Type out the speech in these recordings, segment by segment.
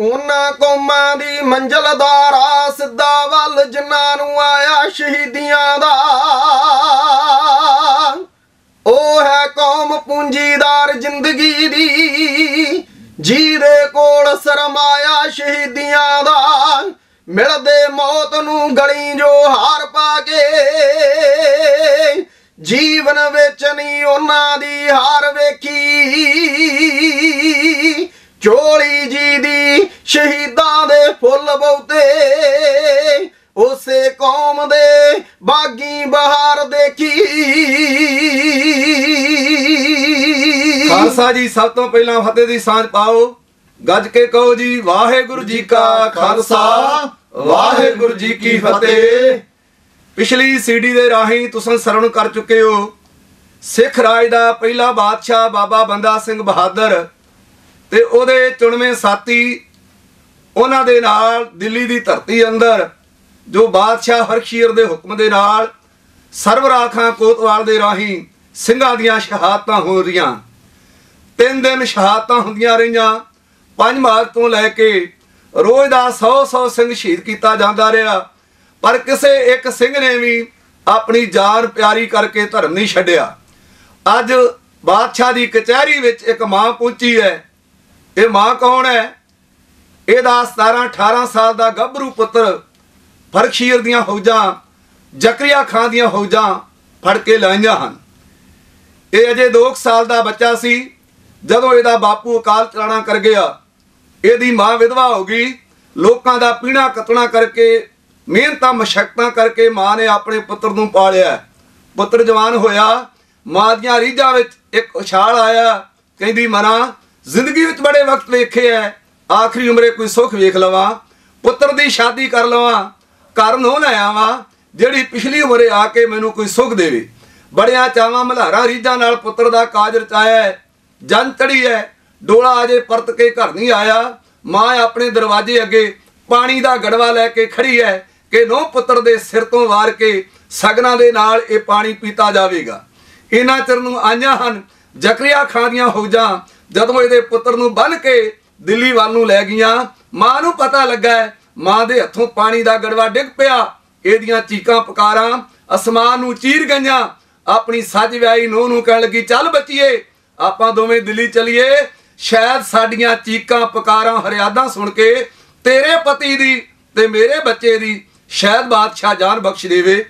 ਉਹਨਾਂ ਕੌਮਾਂ ਦੀ ਮੰਜ਼ਲ ਦਾ ਰਾਹ ਸਿੱਧਾ ਵੱਲ ਜਿਨ੍ਹਾਂ ਨੂੰ ਆਇਆ ਸ਼ਹੀਦੀਆਂ ਦਾ। ਉਹ ਹੈ ਕੌਮ ਪੂੰਜੀਦਾਰ ਜ਼ਿੰਦਗੀ ਦੀ, ਜਿਹਦੇ ਕੋਲ ਸਰਮਾਇਆ ਸ਼ਹੀਦੀਆਂ ਦਾ। ਮਿਲਦੇ ਮੌਤ ਨੂੰ ਗਲੀ ਜੋ ਹਾਰ ਪਾ ਕੇ, ਜੀਵਨ ਵਿੱਚ ਨਹੀਂ ਉਹਨਾਂ ਦੀ ਹਾਰ ਵੇਖੀ। ਚੋਲੀ ਜੀ ਦੀ ਸ਼ਹੀਦਾਂ ਦੇ ਫੁੱਲ ਬਹੁਤੇ। ਉਸੇ ਕੌਮ ਦੇ ਬਾਗੀ ਬਹਾਰ ਦੇਖੀ। ਖਾਲਸਾ ਜੀ, ਸਭ ਤੋਂ ਪਹਿਲਾਂ ਫਤਿਹ ਦੀ ਸਾਂਝ ਪਾਓ। ਗੱਜ ਕੇ ਕਹੋ ਜੀ, ਵਾਹਿਗੁਰੂ ਜੀ ਕਾ ਖਾਲਸਾ, ਵਾਹਿਗੁਰੂ ਜੀ ਕੀ ਫਤਿਹ। ਪਿਛਲੀ ਸੀਡੀ ਦੇ ਰਾਹੀਂ ਤੁਸੀਂ ਸਰਵਣ ਕਰ ਚੁੱਕੇ ਹੋ। ਸਿੱਖ ਰਾਜ ਦਾ ਪਹਿਲਾ ਬਾਦਸ਼ਾਹ ਬਾਬਾ ਬੰਦਾ ਸਿੰਘ ਬਹਾਦਰ ਤੇ ਉਹਦੇ ਚੁਣਵੇਂ ਸਾਥੀ ਉਹਨਾਂ ਦੇ ਨਾਲ ਦਿੱਲੀ ਦੀ ਧਰਤੀ ਅੰਦਰ, ਜੋ ਬਾਦਸ਼ਾਹ ਹਰਸ਼ੀਰ ਦੇ ਹੁਕਮ ਦੇ ਨਾਲ ਸਰਵਰਾਖਾਂ ਕੋਤਵਾਲ ਦੇ ਰਾਹੀਂ ਸਿੰਘਾਂ ਦੀਆਂ ਸ਼ਹਾਦਤਾਂ ਹੋ ਰਹੀਆਂ। ਤਿੰਨ ਦਿਨ ਸ਼ਹਾਦਤਾਂ ਹੁੰਦੀਆਂ ਰਹੀਆਂ। 5 ਮਾਰਚ ਤੋਂ ਲੈ ਕੇ ਰੋਜ਼ ਦਾ 100 100 ਸਿੰਘ ਸ਼ਹੀਦ ਕੀਤਾ ਜਾਂਦਾ ਰਿਹਾ। ਪਰ ਕਿਸੇ ਇੱਕ ਸਿੰਘ ਨੇ ਵੀ ਆਪਣੀ ਜਾਨ ਪਿਆਰੀ ਕਰਕੇ ਧਰਮ ਨਹੀਂ ਛੱਡਿਆ। ਅੱਜ ਬਾਦਸ਼ਾਹ ਦੀ ਕਚਹਿਰੀ ਵਿੱਚ ਇੱਕ ਮਾਂ ਪਹੁੰਚੀ ਹੈ। ਇਹ ਮਾਂ ਕੌਣ ਹੈ? ਇਹਦਾ 17 18 ਸਾਲ ਦਾ ਗੱਭਰੂ ਪੁੱਤਰ ਫਰਖਸ਼ੀਰ ਦੀਆਂ ਫੌਜਾਂ ਜ਼ਕਰੀਆ ਖਾਨ ਦੀਆਂ ਫੌਜਾਂ ਫੜ ਕੇ ਲਾਈਆਂ ਹਨ। ਇਹ ਅਜੇ 2 ਸਾਲ ਦਾ ਬੱਚਾ ਸੀ। ਜਦੋਂ ਇਹਦਾ ਬਾਪੂ ਅਕਾਲ ਚਲਾਣਾ ਕਰ ਗਿਆ, ਇਹਦੀ ਮਾਂ ਵਿਧਵਾ ਹੋ ਗਈ। ਲੋਕਾਂ ਦਾ ਪੀਣਾ ਕਤਣਾ ਕਰਕੇ, ਮਿਹਨਤਾਂ, ਮਸ਼ਕਤਾਂ ਕਰਕੇ ਮਾਂ ਨੇ ਆਪਣੇ ਪੁੱਤਰ ਨੂੰ ਪਾਲਿਆ। ਪੁੱਤਰ ਜਵਾਨ ਹੋਇਆ। ਮਾਂ ਦੀਆਂ ਰੀਝਾਂ ਵਿੱਚ ਇੱਕ ਉਛਾਲ ਆਇਆ। ਕਹਿੰਦੀ, ਮਰਾਂ ਜ਼ਿੰਦਗੀ ਵਿੱਚ ਬੜੇ ਵਕਤ ਵੇਖੇ ਐ। ਆਖਰੀ ਉਮਰੇ ਕੋਈ ਸੁੱਖ ਵੇਖ ਲਵਾਂ। ਪੁੱਤਰ ਦੀ ਸ਼ਾਦੀ ਕਰ ਲਵਾਂ। ਘਰ ਨੋ ਲੈ ਆਵਾਂ। ਜਿਹੜੀ ਪਿਛਲੀ ਉਮਰੇ ਆ ਕੇ ਮੈਨੂੰ ਕੋਈ ਸੁੱਖ ਦੇਵੇ। ਬੜਿਆਂ ਚਾਵਾਂ ਮਲਹਾਰਾਂ ਰੀਝਾਂ ਨਾਲ ਪੁੱਤਰ ਦਾ ਕਾਜ ਰਚਾਇਆ ਹੈ। ਜਨ ਚੜੀ ਹੈ ਡੋਲਾ ਅਜੇ ਪਰਤ ਕੇ ਘਰ ਨਹੀਂ ਆਇਆ। ਮਾਂ ਆਪਣੇ ਦਰਵਾਜ਼ੇ ਅੱਗੇ ਪਾਣੀ ਦਾ ਗੜਵਾ ਲੈ ਕੇ ਖੜੀ ਹੈ ਕਿ ਨੋ ਪੁੱਤਰ ਦੇ ਸਿਰ ਤੋਂ ਵਾਰ ਕੇ ਸਗਨਾਂ ਦੇ ਨਾਲ ਇਹ ਪਾਣੀ ਪੀਤਾ ਜਾਵੇਗਾ। ਇਹਨਾਂ ਚਿਰ ਨੂੰ ਆਈਆਂ ਹਨ ਜ਼ਕਰੀਆ ਖਾਨ ਦੀਆਂ ਫੌਜਾਂ ਜਦੋਂ ਇਹਦੇ ਪੁੱਤਰ ਨੂੰ ਬੰਨ ਕੇ ਦਿੱਲੀ ਵੱਲ ਨੂੰ ਲੈ ਗਈਆਂ, ਮਾਂ ਨੂੰ ਪਤਾ ਲੱਗਾ, ਮਾਂ ਦੇ ਹੱਥੋਂ ਪਾਣੀ ਦਾ ਗੜਵਾ ਡਿੱਗ ਪਿਆ। ਇਹਦੀਆਂ ਚੀਕਾਂ, ਪੁਕਾਰਾਂ, ਅਸਮਾਨ ਨੂੰ ਚੀਰ ਗਈਆਂ। ਆਪਣੀ ਸੱਜ ਵਿਆਹੀ ਨੂੰਹ ਨੂੰ ਕਹਿਣ ਲੱਗੀ, ਚੱਲ ਬੱਚੀਏ, ਆਪਾਂ ਦੋਵੇਂ ਦਿੱਲੀ ਚਲੀਏ। ਸ਼ਾਇਦ ਸਾਡੀਆਂ ਚੀਕਾਂ, ਪੁਕਾਰਾਂ, ਹਰਿਆਦਾਂ ਸੁਣ ਕੇ ਤੇਰੇ ਪਤੀ ਦੀ ਤੇ ਮੇਰੇ ਬੱਚੇ ਦੀ ਸ਼ਾਇਦ ਬਾਦਸ਼ਾਹ ਜਾਨ ਬਖਸ਼ ਦੇਵੇ।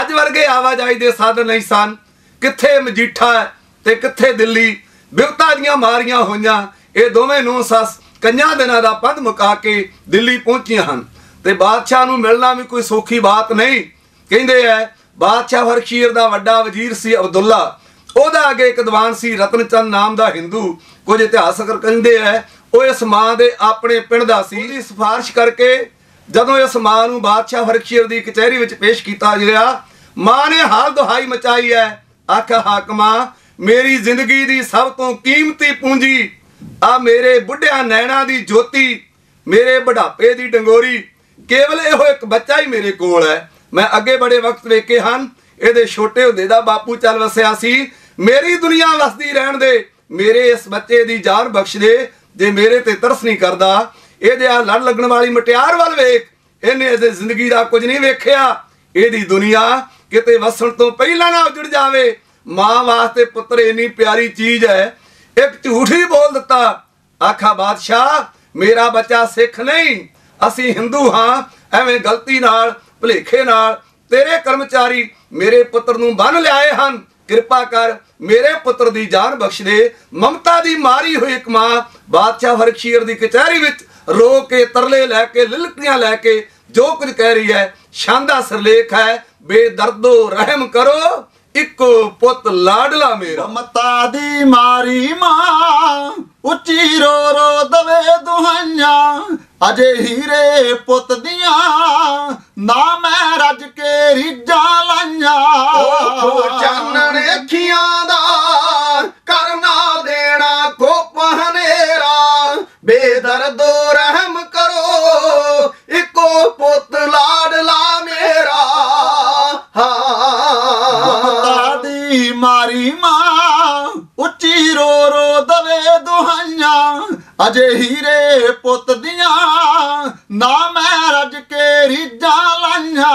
ਅੱਜ ਵਰਗੇ ਆਵਾਜਾਈ ਦੇ ਸਾਧਨ ਨਹੀਂ ਸਨ। ਕਿੱਥੇ ਮਜੀਠਾ ਤੇ ਕਿੱਥੇ ਦਿੱਲੀ? ਬਿਪਤਾ ਦੀਆਂ ਮਾਰੀਆਂ ਹੋਈਆਂ। ਇਹ ਦੋਵੇਂ ਨੂੰ ਸੱਸ ਕੰਨਿਆਂ ਦਿਨਾਂ ਦਾ ਪੰਧ ਮੁਕਾ ਕੇ ਦਿੱਲੀ ਪਹੁੰਚੀਆਂ ਹਨ। ਤੇ ਬਾਦਸ਼ਾਹ ਨੂੰ ਮਿਲਣਾ ਵੀ ਕੋਈ ਸੌਖੀ ਬਾਤ ਨਹੀਂ। ਕਹਿੰਦੇ ਐ, ਬਾਦਸ਼ਾਹ ਹਰਸ਼ੀਰ ਦਾ ਵੱਡਾ ਵਜ਼ੀਰ ਸੀ ਅਬਦੁੱਲਾ। ਉਹਦਾ ਅੱਗੇ ਇੱਕ ਦੀਵਾਨ ਸੀ ਰਤਨਚੰਦ ਨਾਮ ਦਾ ਹਿੰਦੂ। ਕੁਝ ਇਤਿਹਾਸਕ ਕਹਿੰਦੇ ਐ, ਉਹ ਇਸ ਮਾਂ ਦੇ ਆਪਣੇ ਪਿੰਡ ਦਾ ਸੀ। ਉਹਦੀ ਸਿਫਾਰਿਸ਼ ਕਰਕੇ ਜਦੋਂ ਇਸ ਮਾਂ ਨੂੰ ਬਾਦਸ਼ਾਹ ਹਰਕਸ਼ੀਰ ਦੀ ਕਚਹਿਰੀ ਵਿੱਚ ਪੇਸ਼ ਕੀਤਾ ਗਿਆ, ਮਾਂ ਨੇ ਹਾਲ ਦੁਹਾਈ ਮਚਾਈ ਹੈ ਆਖਾ ਹਾਕਮਾ ਮੇਰੀ ਜ਼ਿੰਦਗੀ ਦੀ ਸਭ ਤੋਂ ਕੀਮਤੀ ਪੂੰਜੀ, ਆ ਮੇਰੇ ਬੁੱਢਿਆਂ ਨੈਣਾ ਦੀ ਜੋਤੀ, ਮੇਰੇ ਬੁਢਾਪੇ ਦੀ ਡੰਗੋਰੀ। ਕੇਵਲ ਇਹੋ ਇੱਕ ਬੱਚਾ ਹੀ ਮੇਰੇ ਕੋਲ ਹੈ। ਮੈਂ ਅੱਗੇ ਬੜੇ ਵਕਤ ਵੇਖੇ ਹਨ। ਇਹਦੇ ਛੋਟੇ ਹੁੰਦੇ ਦਾ ਬਾਪੂ ਚੱਲ ਵਸਿਆ ਸੀ। ਮੇਰੀ ਦੁਨੀਆ ਵਸਦੀ ਰਹਿਣ ਦੇ। ਮੇਰੇ ਇਸ ਬੱਚੇ ਦੀ ਜਾਨ ਬਖਸ਼ ਦੇ। ਜੇ ਮੇਰੇ ਤੇ ਤਰਸ ਨਹੀਂ ਕਰਦਾ, ਇਹਦੇ ਆ ਲੜ ਲੱਗਣ ਵਾਲੀ ਮਟਿਆਰ ਵੱਲ ਵੇਖ। ਇਹਨੇ ਇਹਦੇ ਜ਼ਿੰਦਗੀ ਦਾ ਕੁਝ ਨਹੀਂ ਵੇਖਿਆ। ਇਹਦੀ ਦੁਨੀਆ ਕਿਤੇ ਵਸਣ ਤੋਂ ਪਹਿਲਾਂ ਨਾ ਉਜੜ ਜਾਵੇ। ਮਾਂ ਵਾਸਤੇ ਪੁੱਤਰ ਇੰਨੀ ਪਿਆਰੀ ਚੀਜ਼ ਹੈ, ਇੱਕ ਝੂਠ ਹੀ ਬੋਲ ਦਿੱਤਾ। ਆਖਾ, ਬਾਦਸ਼ਾਹ, ਮੇਰਾ ਬੱਚਾ ਸਿੱਖ ਨਹੀਂ। ਅਸੀਂ ਹਿੰਦੂ ਹਾਂ, ਐਵੇਂ ਗਲਤੀ ਨਾਲ, ਭੁਲੇਖੇ ਨਾਲ, ਤੇਰੇ ਕਰਮਚਾਰੀ ਮੇਰੇ ਪੁੱਤਰ ਨੂੰ ਬੰਨ ਲਿਆਏ ਹਨ। ਕਿਰਪਾ ਕਰ ਮੇਰੇ ਪੁੱਤਰ ਦੀ ਜਾਨ ਬਖਸ਼ ਦੇ। ਮਮਤਾ ਦੀ ਮਾਰੀ ਹੋਈ ਇੱਕ ਮਾਂ ਬਾਦਸ਼ਾਹ ਹਰਖੀਰ ਦੀ ਕਚਹਿਰੀ ਵਿੱਚ ਰੋ ਕੇ, ਤਰਲੇ ਲੈ ਕੇ, ਲਿਲਕੀਆਂ ਲੈ ਕੇ ਜੋ ਕੁਝ ਕਹਿ ਰਹੀ ਹੈ, ਸ਼ਾਨਦਾਰ ਸਿਰਲੇਖ ਹੈ। ਬੇਦਰਦੋ ਰਹਿਮ ਕਰੋ। ਇੱਕੋ ਪੁੱਤ ਲਾਡਲਾ ਮੇਰਾ। ਮਤਾ ਦੀ ਮਾਰੀ ਮਾਂ ਉੱਚੀ ਰੋ ਰੋ ਦਵੇ ਦੁਹਾਈਆਂ। ਅਜੇ ਹੀਰੇ ਪੁੱਤ ਦੀਆਂ ਨਾ ਮੈਂ ਰੱਜ ਕੇ ਰੀਜਾਂ ਲਾਈਆਂ। ਉਹ ਚਾਨਣ ਅੱਖੀਆਂ ਦਾ ਕਰਨਾ ਦੇਣਾ ਕੋਪ ਹਨੇਰਾ। ਬੇਦਰਦੋ ਰਹਿਮ ਕਰੋ ਇੱਕੋ ਪੁੱਤ ਲਾਡਲਾ ਮਤਾ ਮਾਰੀ ਮਾਂ, ਉੱਚੀ ਰੋ ਰੋ ਦਵੇ ਦੁਹਾਈਆਂ, ਅਜੇ ਹੀਰੇ ਪੁੱਤ ਦੀਆਂ, ਨਾ ਮੈਂ ਰੱਜ ਕੇ ਰੀਜਾਂ ਲਾਈਆਂ।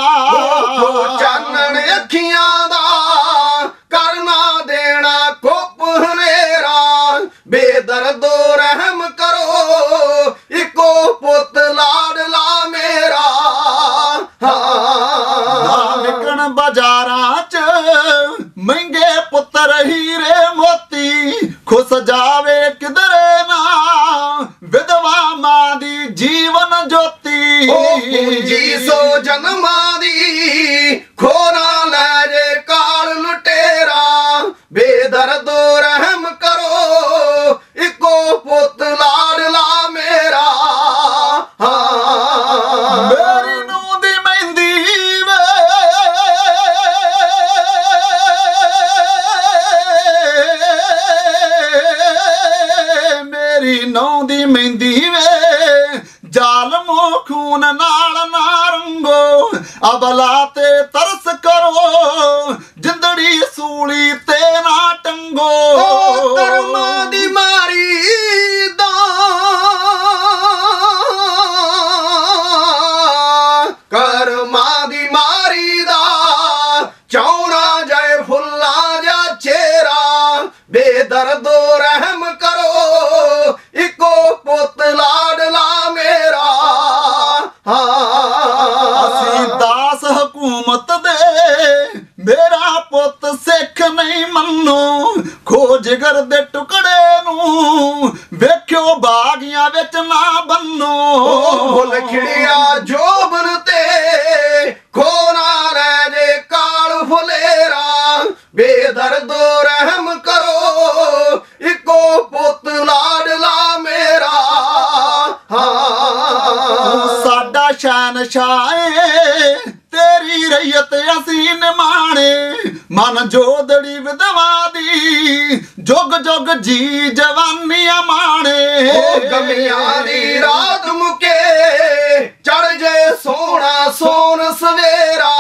ਚਾਨਣ ਅੱਖੀਆਂ ਦਾ ਕਰਨਾ ਦੇਣਾ ਕੁੱਪ ਹਨੇਰਾ, ਬੇਦਰਦੋ ਰਹਿਮ ਕਰੋ, ਇੱਕੋ ਪੁੱਤ ਲਾਡਲਾ ਮੇਰਾ। ਹਾਂ ਵਿਕਣ ਬਾਜ਼ਾਰਾਂ 'ਚ ਮਹਿੰਗੇ ਪੁੱਤਰ ਹੀਰੇ ਮੋਤੀ, ਖੁਸ ਜਾਵੇ ਕਿਧਰੇ ਨਾ ਵਿਧਵਾ ਮਾਂ ਦੀ ਜੀਵਨ ਜੋਤੀ। ਉਹ ਪੂੰਜੀ ਸੋ ਜਨਮਾਂ ਦੀ ਖੋਰਾ ਰੰਗੋ ਉਹ ਗਮੀਆਂ ਦੀ ਰਾਤ ਮੁਕੇ ਚੜ ਜੇ ਸੋਹਣਾ ਸੋਨ ਸਵੇਰਾ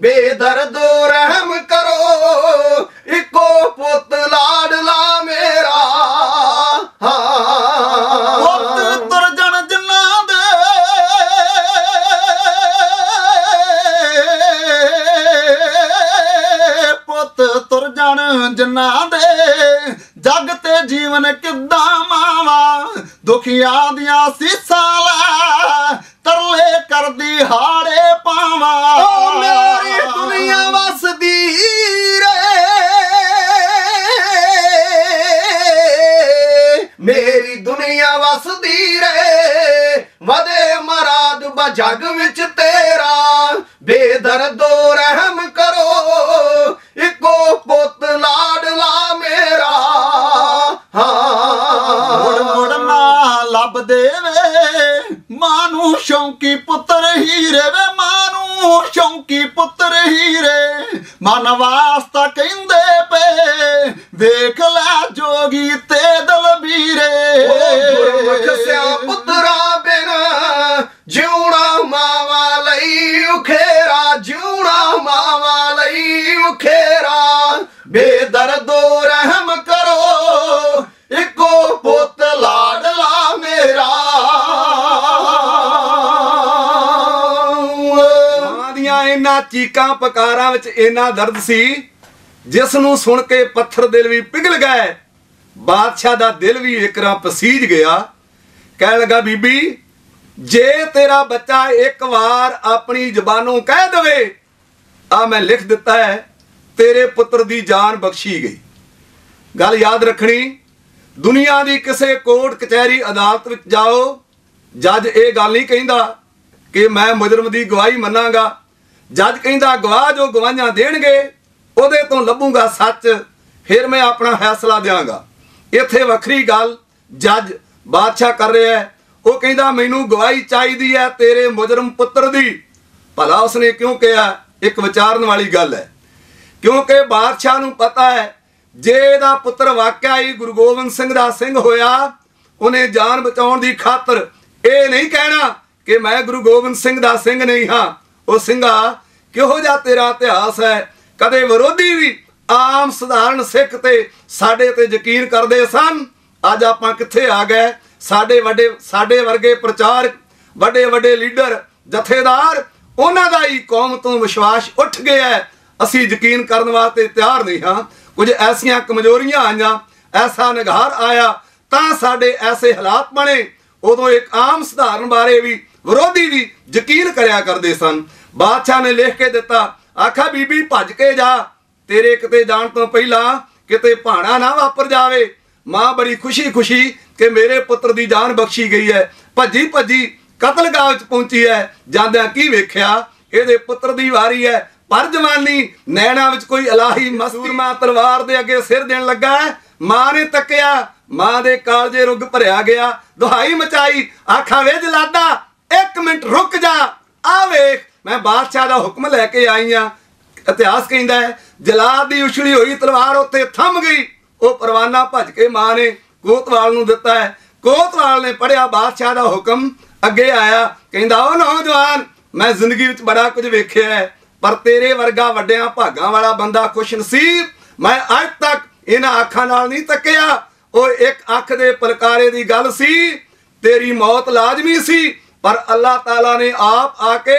ਬੇਦਰਦੋ ਰਹਿਮ ਕਰੋ ਇੱਕੋ ਪੁੱਤ ਲਾਡਲਾ ਮੇਰਾ। ਪੁੱਤ ਤੁਰ ਜਣ ਜਿਨ੍ਹਾਂ ਦੇ ਪੁੱਤ ਤੁਰ ਜਣ ਜਿਨ੍ਹਾਂ ਦੇ ਜੀਵਨ ਕਿੱਦਾਂ ਮਾਵਾ? ਦੁਖੀਆਂ ਦੀਆਂ ਸੀਸਾਂ ਲੈ ਤਰਲੇ ਕਰਦੀ ਹਾਰੇ ਪਾਵਾਂ। ਓ ਮੇਰੀ ਦੁਨੀਆ ਵਸਦੀ ਰੇ। ਮੇਰੀ ਦੁਨੀਆ ਵਸਦੀ ਰੇ। ਵਦੇ ਮਰਾਦ ਬਾ ਜਗ ਵਿੱਚ ਤੇਰਾ। ਬੇਦਰਦੋ ਦੇਵੇ, ਮਾਂ ਨੂੰ ਸ਼ੌਂਕੀ ਪੁੱਤਰ ਹੀਰੇ ਵੇ, ਮਾਂ ਨੂੰ ਸ਼ੌਂਕੀ ਪੁੱਤਰ ਹੀਰੇ। ਮਨ ਵਾਸਤਾ ਕਹਿੰਦੇ ਪਏ, ਵੇਖ ਲੈ ਜੋਗੀ ਤੇ ਦਲਬੀਰੇ। ਗੁਰਮੁਖ ਸਿਆ ਪੁੱਤਰਾ ਬਿਨ ਇਹਨਾਂ ਚੀਕਾਂ ਪਕਾਰਾਂ ਵਿੱਚ ਇੰਨਾ ਦਰਦ ਸੀ ਜਿਸ ਨੂੰ ਸੁਣ ਕੇ ਪੱਥਰ ਦਿਲ ਵੀ ਪਿਘਲ ਗਏ। ਬਾਦਸ਼ਾਹ ਦਾ ਦਿਲ ਵੀ ਇਕਰਾ ਪਸੀਜ ਗਿਆ। ਕਹਿਣ ਲੱਗਾ, ਬੀਬੀ, ਜੇ ਤੇਰਾ ਬੱਚਾ ਇੱਕ ਵਾਰ ਆਪਣੀ ਜ਼ਬਾਨੋਂ ਕਹਿ ਦਵੇ, ਆ ਮੈਂ ਲਿਖ ਦਿੱਤਾ ਹੈ, ਤੇਰੇ ਪੁੱਤਰ ਦੀ ਜਾਨ ਬਖਸ਼ੀ ਗਈ। ਗੱਲ ਯਾਦ ਰੱਖਣੀ, ਦੁਨੀਆ ਦੀ ਕਿਸੇ ਕੋਰਟ ਕਚਹਿਰੀ ਅਦਾਲਤ ਵਿੱਚ ਜਾਓ, ਜੱਜ ਇਹ ਗੱਲ ਨਹੀਂ ਕਹਿੰਦਾ ਕਿ ਮੈਂ ਮੁਜਰਮ ਦੀ ਗਵਾਹੀ ਮੰਨਾਂਗਾ। ਜੱਜ ਕਹਿੰਦਾ ਗਵਾਹ ਜੋ ਗਵਾਹੀਆਂ ਦੇਣਗੇ, ਉਹਦੇ ਤੋਂ ਲੱਭੂਗਾ ਸੱਚ, ਫਿਰ ਮੈਂ ਆਪਣਾ ਫੈਸਲਾ ਦਿਆਂਗਾ। ਇੱਥੇ ਵੱਖਰੀ ਗੱਲ, ਜੱਜ ਬਾਦਸ਼ਾਹ ਕਰ ਰਿਹਾ ਹੈ। ਉਹ ਕਹਿੰਦਾ, ਮੈਨੂੰ ਗਵਾਹੀ ਚਾਹੀਦੀ ਹੈ ਤੇਰੇ ਮੁਜਰਮ ਪੁੱਤਰ ਦੀ। ਭਲਾ ਉਸਨੇ ਕਿਉਂ ਕਿਹਾ? ਇੱਕ ਵਿਚਾਰਨ ਵਾਲੀ ਗੱਲ ਹੈ। ਕਿਉਂਕਿ ਬਾਦਸ਼ਾਹ ਨੂੰ ਪਤਾ ਹੈ, ਜੇ ਇਹਦਾ ਪੁੱਤਰ ਵਾਕਿਆ ਹੀ ਗੁਰੂ ਗੋਬਿੰਦ ਸਿੰਘ ਦਾ ਸਿੰਘ ਹੋਇਆ, ਉਹਨੇ ਜਾਨ ਬਚਾਉਣ ਦੀ ਖਾਤਰ ਇਹ ਨਹੀਂ ਕਹਿਣਾ ਕਿ ਮੈਂ ਗੁਰੂ ਗੋਬਿੰਦ ਸਿੰਘ ਦਾ ਸਿੰਘ ਨਹੀਂ ਹਾਂ। ਉਹ ਸਿੰਘਾ, ਕਿਹੋ ਜਿਹਾ ਤੇਰਾ ਇਤਿਹਾਸ ਹੈ? ਕਦੇ ਵਿਰੋਧੀ ਵੀ ਆਮ ਸਧਾਰਨ ਸਿੱਖ ਤੇ ਸਾਡੇ ਤੇ ਯਕੀਨ ਕਰਦੇ ਸਨ? ਅੱਜ ਆਪਾਂ ਕਿੱਥੇ ਆ ਗਏ? ਸਾਡੇ ਵੱਡੇ, ਸਾਡੇ ਵਰਗੇ ਪ੍ਰਚਾਰਕ ਵੱਡੇ ਵੱਡੇ ਲੀਡਰ, ਜਥੇਦਾਰ, ਉਹਨਾਂ ਦਾ ਹੀ ਕੌਮ ਤੋਂ ਵਿਸ਼ਵਾਸ ਉੱਠ ਗਿਆ ਹੈ। ਅਸੀਂ ਯਕੀਨ ਕਰਨ ਵਾਸਤੇ ਤਿਆਰ ਨਹੀਂ ਹਾਂ। ਕੁਝ ਐਸੀਆਂ ਕਮਜ਼ੋਰੀਆਂ ਆਈਆਂ, ਐਸਾ ਨਿਗਾਰ ਆਇਆ ਤਾਂ ਸਾਡੇ ਐਸੇ ਹਾਲਾਤ ਬਣੇ। ਉਦੋਂ ਇੱਕ ਆਮ ਸਧਾਰਨ ਬਾਰੇ ਵੀ ਵਿਰੋਧੀ ਵੀ ਯਕੀਨ ਕਰਿਆ ਕਰਦੇ ਸਨ। ਬਾਦਸ਼ਾਹ ਨੇ ਲਿਖ ਕੇ ਦਿੱਤਾ, ਆਖਾ, ਬੀਬੀ, ਭੱਜ ਕੇ ਜਾ। ਤੇਰੇ ਕਿਤੇ ਜਾਣ ਤੋਂ ਪਹਿਲਾਂ ਕਿਤੇ ਭਾਣਾ ਨਾ ਵਾਪਰ ਜਾਵੇ। ਮਾਂ ਬੜੀ ਖੁਸ਼ੀ-ਖੁਸ਼ੀ ਕਿ ਮੇਰੇ ਪੁੱਤਰ ਦੀ ਜਾਨ ਬਖਸ਼ੀ ਗਈ ਹੈ। ਭੱਜੀ ਭੱਜੀ ਕਤਲਗਾਹ ਵਿੱਚ ਪਹੁੰਚੀ ਹੈ। ਜਾਂਦਿਆਂ ਕੀ ਵੇਖਿਆ? ਇਹਦੇ ਪੁੱਤਰ ਦੀ ਵਾਰੀ ਹੈ। ਪਰ ਜਵਾਨੀ, ਨੈਣਾ ਵਿੱਚ ਕੋਈ ਇਲਾਹੀ ਮਸਤੀ। ਤਲਵਾਰ ਦੇ ਅੱਗੇ ਸਿਰ ਦੇਣ ਲੱਗਾ ਮਾਂ ਨੇ ਤੱਕਿਆ। ਮਾਂ ਦੇ ਕਾਲਜੇ ਰੁੱਗ ਭਰਿਆ ਗਿਆ। ਦੁਹਾਈ ਮਚਾਈ। ਆਖਾਂ ਵੇ ਜਲਾਦਾ ਇੱਕ ਮਿੰਟ ਰੁਕ ਜਾ। ਆ ਵੇਖ, ਮੈਂ ਬਾਦਸ਼ਾਹ ਦਾ ਹੁਕਮ ਲੈ ਕੇ ਆਈ ਆ। ਇਤਿਹਾਸ ਕਹਿੰਦਾ ਹੈ, ਜਲਾਦ ਦੀ ਉਛਲੀ ਹੋਈ ਤਲਵਾਰ ਉੱਤੇ ਥੰਮ ਗਈ। ਉਹ ਪਰਵਾਨਾ ਭੱਜ ਕੇ ਮਾਂ ਨੇ ਕੋਤਵਾਲ ਨੂੰ ਦਿੱਤਾ ਹੈ। ਕੋਤਵਾਲ ਨੇ ਪੜਿਆ ਬਾਦਸ਼ਾਹ ਦਾ ਹੁਕਮ ਅੱਗੇ ਆਇਆ। ਕਹਿੰਦਾ ਉਹ ਨੌਜਵਾਨ, ਮੈਂ ਜ਼ਿੰਦਗੀ ਵਿੱਚ ਬੜਾ ਕੁਝ ਵੇਖਿਆ ਹੈ, ਪਰ ਤੇਰੇ ਵਰਗਾ ਵੱਡਿਆਂ ਭਾਗਾਂ ਵਾਲਾ ਬੰਦਾ ਖੁਸ਼ ਨਸੀਬ ਮੈਂ ਅੱਜ ਤੱਕ ਇਹਨਾਂ ਅੱਖਾਂ ਨਾਲ ਨਹੀਂ ਤੱਕਿਆ। ਉਹ ਇੱਕ ਅੱਖ ਦੇ ਪਲਕਾਰੇ ਦੀ ਗੱਲ ਸੀ, ਤੇਰੀ ਮੌਤ ਲਾਜ਼ਮੀ ਸੀ ਪਰ ਅੱਲਾਹ ਤਾਲਾ ਨੇ ਆਪ ਆ ਕੇ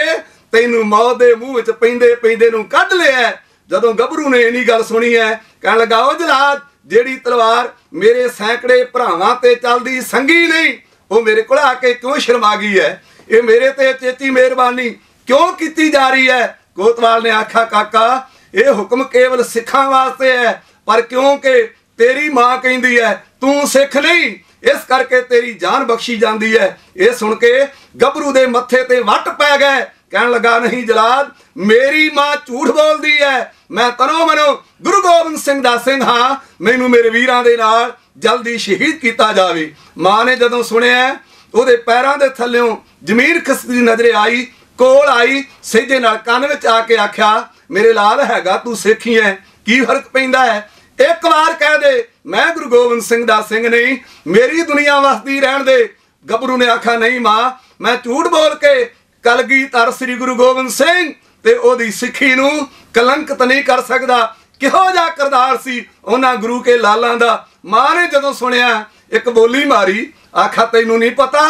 ਤੈਨੂੰ ਮੌਤ ਦੇ ਮੂੰਹ ਵਿੱਚ ਪੈਂਦੇ ਪੈਂਦੇ ਨੂੰ ਕੱਢ ਲਿਆ ਜਦੋਂ ਗੱਭਰੂ ਨੇ ਇਨੀ ਗੱਲ ਸੁਣੀ ਹੈ, ਕਹਿਣ ਲੱਗਾ ਉਹ ਜਲਾਦ, ਜਿਹੜੀ ਤਲਵਾਰ ਮੇਰੇ ਸੈਂਕੜੇ ਭਰਾਵਾਂ ਤੇ ਚੱਲਦੀ ਸੰਗੀ ਨਹੀਂ, ਉਹ ਮੇਰੇ ਕੋਲ ਆ ਕੇ ਕਿਉਂ ਸ਼ਰਮਾ ਗਈ ਹੈ? ਇਹ ਮੇਰੇ ਤੇ ਚੇਤੀ ਮਿਹਰਬਾਨੀ ਕਿਉਂ ਕੀਤੀ ਜਾ ਰਹੀ ਹੈ? ਕੋਤਵਾਲ ਨੇ ਆਖਿਆ, ਕਾਕਾ, ਇਹ ਹੁਕਮ ਕੇਵਲ ਸਿੱਖਾਂ ਵਾਸਤੇ ਹੈ, ਪਰ ਕਿਉਂਕਿ ਤੇਰੀ ਮਾਂ ਕਹਿੰਦੀ ਹੈ, ਤੂੰ ਸਿੱਖ ਨਹੀਂ ਇਸ ਕਰਕੇ ਤੇਰੀ ਜਾਨ ਬਖਸ਼ੀ ਜਾਂਦੀ ਹੈ। ਇਹ ਸੁਣ ਕੇ ਗੱਭਰੂ ਦੇ ਮੱਥੇ ਤੇ ਵੱਟ ਪੈ ਗਏ। ਕਹਿਣ ਲੱਗਾ, ਨਹੀਂ ਜਲਾਦ ਮੇਰੀ ਮਾਂ ਝੂਠ ਬੋਲਦੀ ਹੈ। ਮੈਂ ਤਨੋ ਮਨੋ ਗੁਰੂ ਗੋਬਿੰਦ ਸਿੰਘ ਦਾ ਸਿੰਘ ਹਾਂ। ਮੈਨੂੰ ਮੇਰੇ ਵੀਰਾਂ ਦੇ ਨਾਲ ਜਲਦੀ ਸ਼ਹੀਦ ਕੀਤਾ ਜਾਵੇ। ਮਾਂ ਨੇ ਜਦੋਂ ਸੁਣਿਆ, ਉਹਦੇ ਪੈਰਾਂ ਦੇ ਥੱਲਿਓਂ ਜ਼ਮੀਰ ਖਿਸਕਦੀ ਨਜ਼ਰੇ ਆਈ, ਕੋਲ ਆਈ, ਸਹਿਜੇ ਨਾਲ ਕੰਨ ਵਿੱਚ ਆ ਕੇ ਆਖਿਆ, ਮੇਰੇ ਲਾਲ, ਹੈਗਾ ਤੂੰ ਸਿੱਖੀ ਐ ਕੀ ਫ਼ਰਕ ਪੈਂਦਾ ਹੈ? ਇੱਕ ਵਾਰ ਕਹਿ ਦੇ, ਮੈਂ ਗੁਰੂ ਗੋਬਿੰਦ ਸਿੰਘ ਦਾ ਸਿੰਘ ਨਹੀਂ, ਮੇਰੀ ਦੁਨੀਆ ਵਸਦੀ ਰਹਿਣ ਦੇ। ਗੱਭਰੂ ਨੇ ਆਖਿਆ, ਨਹੀਂ ਮਾਂ, ਮੈਂ ਝੂਠ ਬੋਲ ਕੇ ਕਲਗੀਧਰ ਸ੍ਰੀ ਗੁਰੂ ਗੋਬਿੰਦ ਸਿੰਘ ਤੇ ਉਹਦੀ ਸਿੱਖੀ ਨੂੰ ਕਲੰਕਿਤ ਨਹੀਂ ਕਰ ਸਕਦਾ। ਕਿਹੋ ਜਿਹਾ ਕਰਦਾਰ ਸੀ ਉਹਨਾਂ ਗੁਰੂ ਕੇ ਲਾਲਾਂ ਦਾ। ਮਾਂ ਨੇ ਜਦੋਂ ਸੁਣਿਆ, ਇੱਕ ਬੋਲੀ ਮਾਰੀ ਆਖਾ ਤੈਨੂੰ ਨਹੀਂ ਪਤਾ,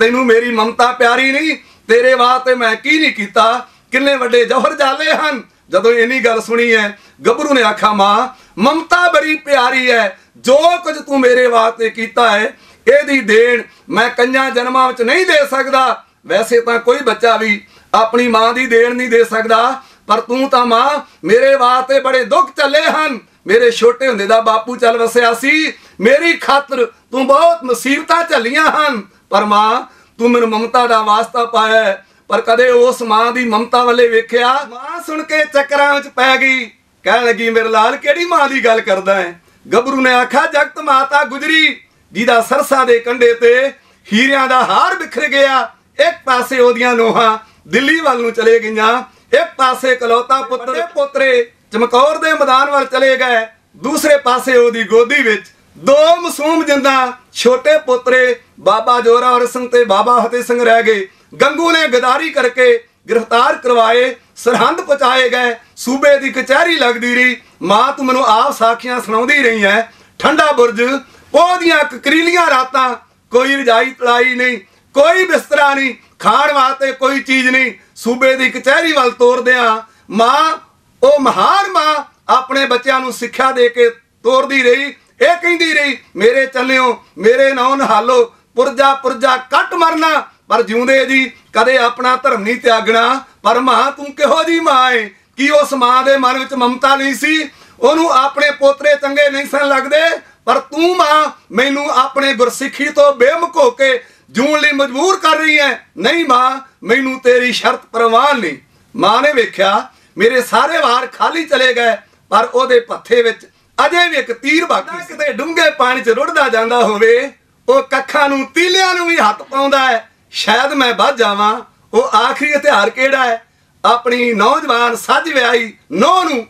ਤੈਨੂੰ ਮੇਰੀ ਮਮਤਾ ਪਿਆਰੀ ਨਹੀਂ, ਤੇਰੇ ਵਾਸਤੇ ਮੈਂ ਕੀ ਨਹੀਂ ਕੀਤਾ, ਕਿੰਨੇ ਵੱਡੇ ਜੋਹਰ ਜਾਲੇ ਹਨ ਜਦੋਂ ਇਨੀ ਗੱਲ ਸੁਣੀ ਹੈ ਗੱਭਰੂ ਨੇ ਆਖਾ ਮਾਂ, ਮਮਤਾ ਬੜੀ ਪਿਆਰੀ ਹੈ ਜੋ ਕੁਝ ਤੂੰ ਮੇਰੇ ਵਾਸਤੇ ਕੀਤਾ ਹੈ ਇਹਦੀ ਦੇਣ ਮੈਂ ਕੰਨਾਂ ਜਨਮਾਂ ਵਿੱਚ ਨਹੀਂ ਦੇ ਸਕਦਾ। ਵੈਸੇ ਤਾਂ ਕੋਈ ਬੱਚਾ ਵੀ ਆਪਣੀ ਮਾਂ ਦੀ ਦੇਣ ਨਹੀਂ ਦੇ ਸਕਦਾ, ਪਰ ਤੂੰ ਤਾਂ ਮਾਂ, ਮੇਰੇ ਵਾਸਤੇ ਬੜੇ ਦੁੱਖ ਚੱਲੇ ਹਨ। ਮੇਰੇ ਛੋਟੇ ਹੁੰਦੇ ਦਾ ਬਾਪੂ ਚੱਲ ਵਸਿਆ ਸੀ, ਮੇਰੀ ਖਾਤਰ ਤੂੰ ਬਹੁਤ ਮੁਸੀਬਤਾਂ ਝੱਲੀਆਂ ਹਨ। ਪਰ ਮਾਂ, ਤੂੰ ਮੈਨੂੰ ਮਮਤਾ ਦਾ ਵਾਸਤਾ ਪਾਇਆ ਪਰ ਕਦੇ ਉਸ ਮਾਂ ਦੀ ਮਮਤਾ ਵੱਲੇ ਵੇਖਿਆ, ਮਾਂ ਸੁਣ ਕੇ ਚੱਕਰਾਂ ਵਿੱਚ ਪੈ ਗਈ। ਕਹਿਣ ਲੱਗੀ, ਮੇਰੇ ਲਾਲ, ਕਿਹੜੀ ਮਾਂ ਦੀ ਗੱਲ ਕਰਦਾ ਹੈ? ਗੱਭਰੂ ਨੇ ਆਖਿਆ, ਜਗਤ ਮਾਤਾ ਗੁਜਰੀ, ਜਿਹਦਾ ਸਰਸਾ ਦੇ ਕੰਢੇ ਤੇ ਹੀਰਿਆਂ ਦਾ ਹਾਰ ਬਿਖਰ ਗਿਆ। ਇੱਕ ਪਾਸੇ ਉਹਦੀਆਂ ਨੋਹਾਂ ਦਿੱਲੀ ਵੱਲ ਨੂੰ ਚਲੇ ਗਈਆਂ, ਇੱਕ ਪਾਸੇ ਕਲੌਤਾ ਪੁੱਤਰ ਪੋਤਰੇ ਚਮਕੌਰ ਦੇ ਮੈਦਾਨ ਵੱਲ ਚਲੇ ਗਏ। ਦੂਸਰੇ ਪਾਸੇ ਉਹਦੀ ਗੋਦੀ ਵਿੱਚ ਦੋ ਮਾਸੂਮ ਜਿੰਦਾ ਛੋਟੇ ਪੋਤਰੇ ਬਾਬਾ ਜ਼ੋਰਾ ਜੋਰਾਵਰ ਸਿੰਘ ਤੇ ਬਾਬਾ ਫਤਿਹ ਸਿੰਘ ਰਹਿ ਗਏ। ਗੰਗੂ ਨੇ ਗਦਾਰੀ ਕਰਕੇ ਗ੍ਰਿਫਤਾਰ ਕਰਵਾਏ, ਸਰਹੰਦ ਪਹੁੰਚਾਏ ਗਏ, ਸੂਬੇ ਦੀ ਕਚਹਿਰੀ ਲੱਗਦੀ ਰਹੀ। ਮਾਂ ਤੂੰ ਮੈਨੂੰ ਆਪ ਸਾਖੀਆਂ ਸੁਣਾਉਂਦੀ ਰਹੀ ਹੈ ਠੰਡਾ ਬੁਰਜ ਉਹਦੀਆਂ ਕਕਰੀਲੀਆਂ ਰਾਤਾਂ, ਕੋਈ ਰਜਾਈ ਤਲਾਈ ਨਹੀਂ, ਕੋਈ ਬਿਸਤਰਾ ਨਹੀਂ, ਖਾਣ ਵਾਸਤੇ ਕੋਈ ਚੀਜ਼ ਨਹੀਂ, ਸੂਬੇ ਦੀ ਕਚਹਿਰੀ ਵੱਲ ਤੋਰਦਿਆਂ ਮਾਂ, ਉਹ ਮਹਾਨ ਮਾਂ ਆਪਣੇ ਬੱਚਿਆਂ ਨੂੰ ਸਿੱਖਿਆ ਦੇ ਕੇ ਤੋਰਦੀ ਰਹੀ। ਇਹ ਕਹਿੰਦੀ ਰਹੀ, ਮੇਰੇ ਚੱਲਿਓ, ਮੇਰੇ ਨਾਂ ਨਹਾਲੋ ਪੁਰਜਾ ਪੁਰਜਾ ਕੱਟ ਮਰਨਾ ਪਰ ਜਿਉਂਦੇ ਜੀ, ਕਦੇ ਆਪਣਾ ਧਰਮ ਨਹੀਂ ਤਿਆਗਣਾ, ਪਰ ਮਾਂ, ਤੂੰ ਕਿਹੋ ਜੀ ਮਾਂ ਏ? ਕੀ ਉਸ ਮਾਂ ਦੇ ਮਨ ਵਿੱਚ ਮਮਤਾ ਨਹੀਂ ਸੀ? ਉਹਨੂੰ ਆਪਣੇ ਪੋਤਰੇ ਚੰਗੇ ਨਹੀਂ ਸਨ ਲੱਗਦੇ, ਪਰ ਤੂੰ ਮਾਂ, ਮੈਨੂੰ ਆਪਣੇ ਗੁਰਸਿੱਖੀ ਤੋਂ ਬੇਮੁਖ ਹੋ ਕੇ ਜੂਣ ਲਈ ਮਜਬੂਰ ਕਰ ਰਹੀ ਹੈ ਨਹੀਂ ਮਾਂ, ਮੈਨੂੰ ਤੇਰੀ ਸ਼ਰਤ ਪ੍ਰਵਾਨ ਨਹੀਂ। ਮਾਂ ਨੇ ਵੇਖਿਆ, ਮੇਰੇ ਸਾਰੇ ਵਾਰ ਖਾਲੀ ਚਲੇ ਗਏ, ਪਰ ਉਹਦੇ ਪੱਥੇ ਵਿੱਚ ਅਜੇ ਵੀ ਇੱਕ ਤੀਰ ਬਾਕੀ ਸੀ। ਕਿਤੇ ਡੂੰਘੇ ਪਾਣੀ 'ਚ ਰੁੜਦਾ ਜਾਂਦਾ ਹੋਵੇ, ਉਹ ਕੱਖਾਂ ਨੂੰ, ਤੀਲਿਆਂ ਨੂੰ ਵੀ ਹੱਥ ਪਾਉਂਦਾ ਹੈ ਸ਼ਾਇਦ ਮੈਂ ਵੱਧ ਜਾਵਾਂ। ਉਹ ਆਖਰੀ ਹਥਿਆਰ ਕਿਹੜਾ ਹੈ? ਆਪਣੀ ਨੌਜਵਾਨ ਸੱਜ ਵਿਆਹੀ ਨੌ ਨੂੰ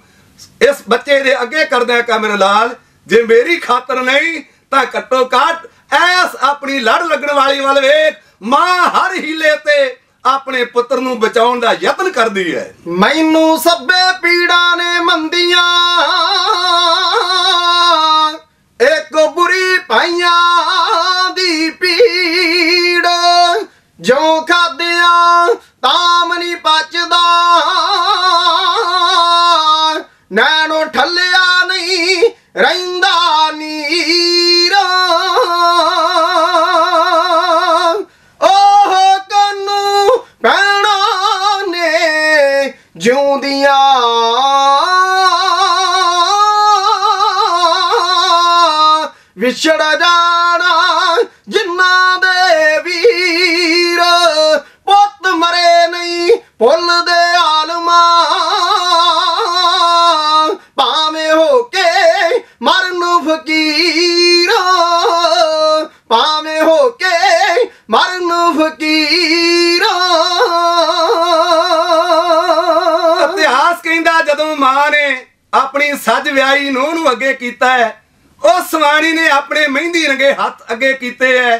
ਇਸ ਬੱਚੇ ਦੇ ਅੱਗੇ ਕਰਦਿਆਂ ਕਮਰ ਲਾਲ, ਜੇ ਮੇਰੀ ਖਾਤਰ ਨਹੀਂ, ਤਾਂ ਘੱਟੋ ਘੱਟ ਐਸ ਆਪਣੀ ਲੜ ਲੱਗਣ ਵਾਲੀ ਵੱਲ ਵੇਖ। ਮਾਂ ਹਰ ਹੀਲੇ ਤੇ ਆਪਣੇ ਪੁੱਤਰ ਨੂੰ ਬਚਾਉਣ ਦਾ ਯਤਨ ਕਰਦੀ ਹੈ। ਮੈਨੂੰ ਸੱਬੇ ਪੀੜਾਂ ਨੇ ਮੰਦੀਆਂ ਇੱਕ ਬੁਰੀ ਪਾਈਆਂ ਦੀ ਪੀ ਜਿਉ ਖਾਦਿਆਂ ਤਾਮ ਨਹੀਂ ਪਚਦਾ। ਨੈਣੋ ਠੱਲਿਆ ਨਹੀਂ, ਰਹਿੰਦਾ ਨੀਰ। ਓਹ ਕੰਨੂ ਪੈਣਾ ਨੇ ਜਿਉਂਦੀਆਂ। ਵਿਛੜ ਜਾਣਾ ਜਿਨ੍ਹਾਂ ਦੇ ਪੁੱਤ ਮਰੇ ਨਹੀਂ ਭੁੱਲਦੇ ਆਲਮਾ। ਭਾਵੇਂ ਹੋ ਕੇ ਮਰਨ ਫਕੀਰ। ਭਾਵੇਂ ਹੋ ਕੇ ਮਰਨ ਫਕੀਰ। ਇਤਿਹਾਸ ਕਹਿੰਦਾ ਜਦੋਂ ਮਾਂ ਨੇ ਆਪਣੀ ਸੱਜ ਵਿਆਹੀ ਨੂੰਹ ਨੂੰ ਅੱਗੇ ਕੀਤਾ ਹੈ, ਉਹ ਸਵਾਣੀ ਨੇ ਆਪਣੇ ਮਹਿੰਦੀ ਰੰਗੇ ਹੱਥ ਅੱਗੇ ਕੀਤੇ ਐ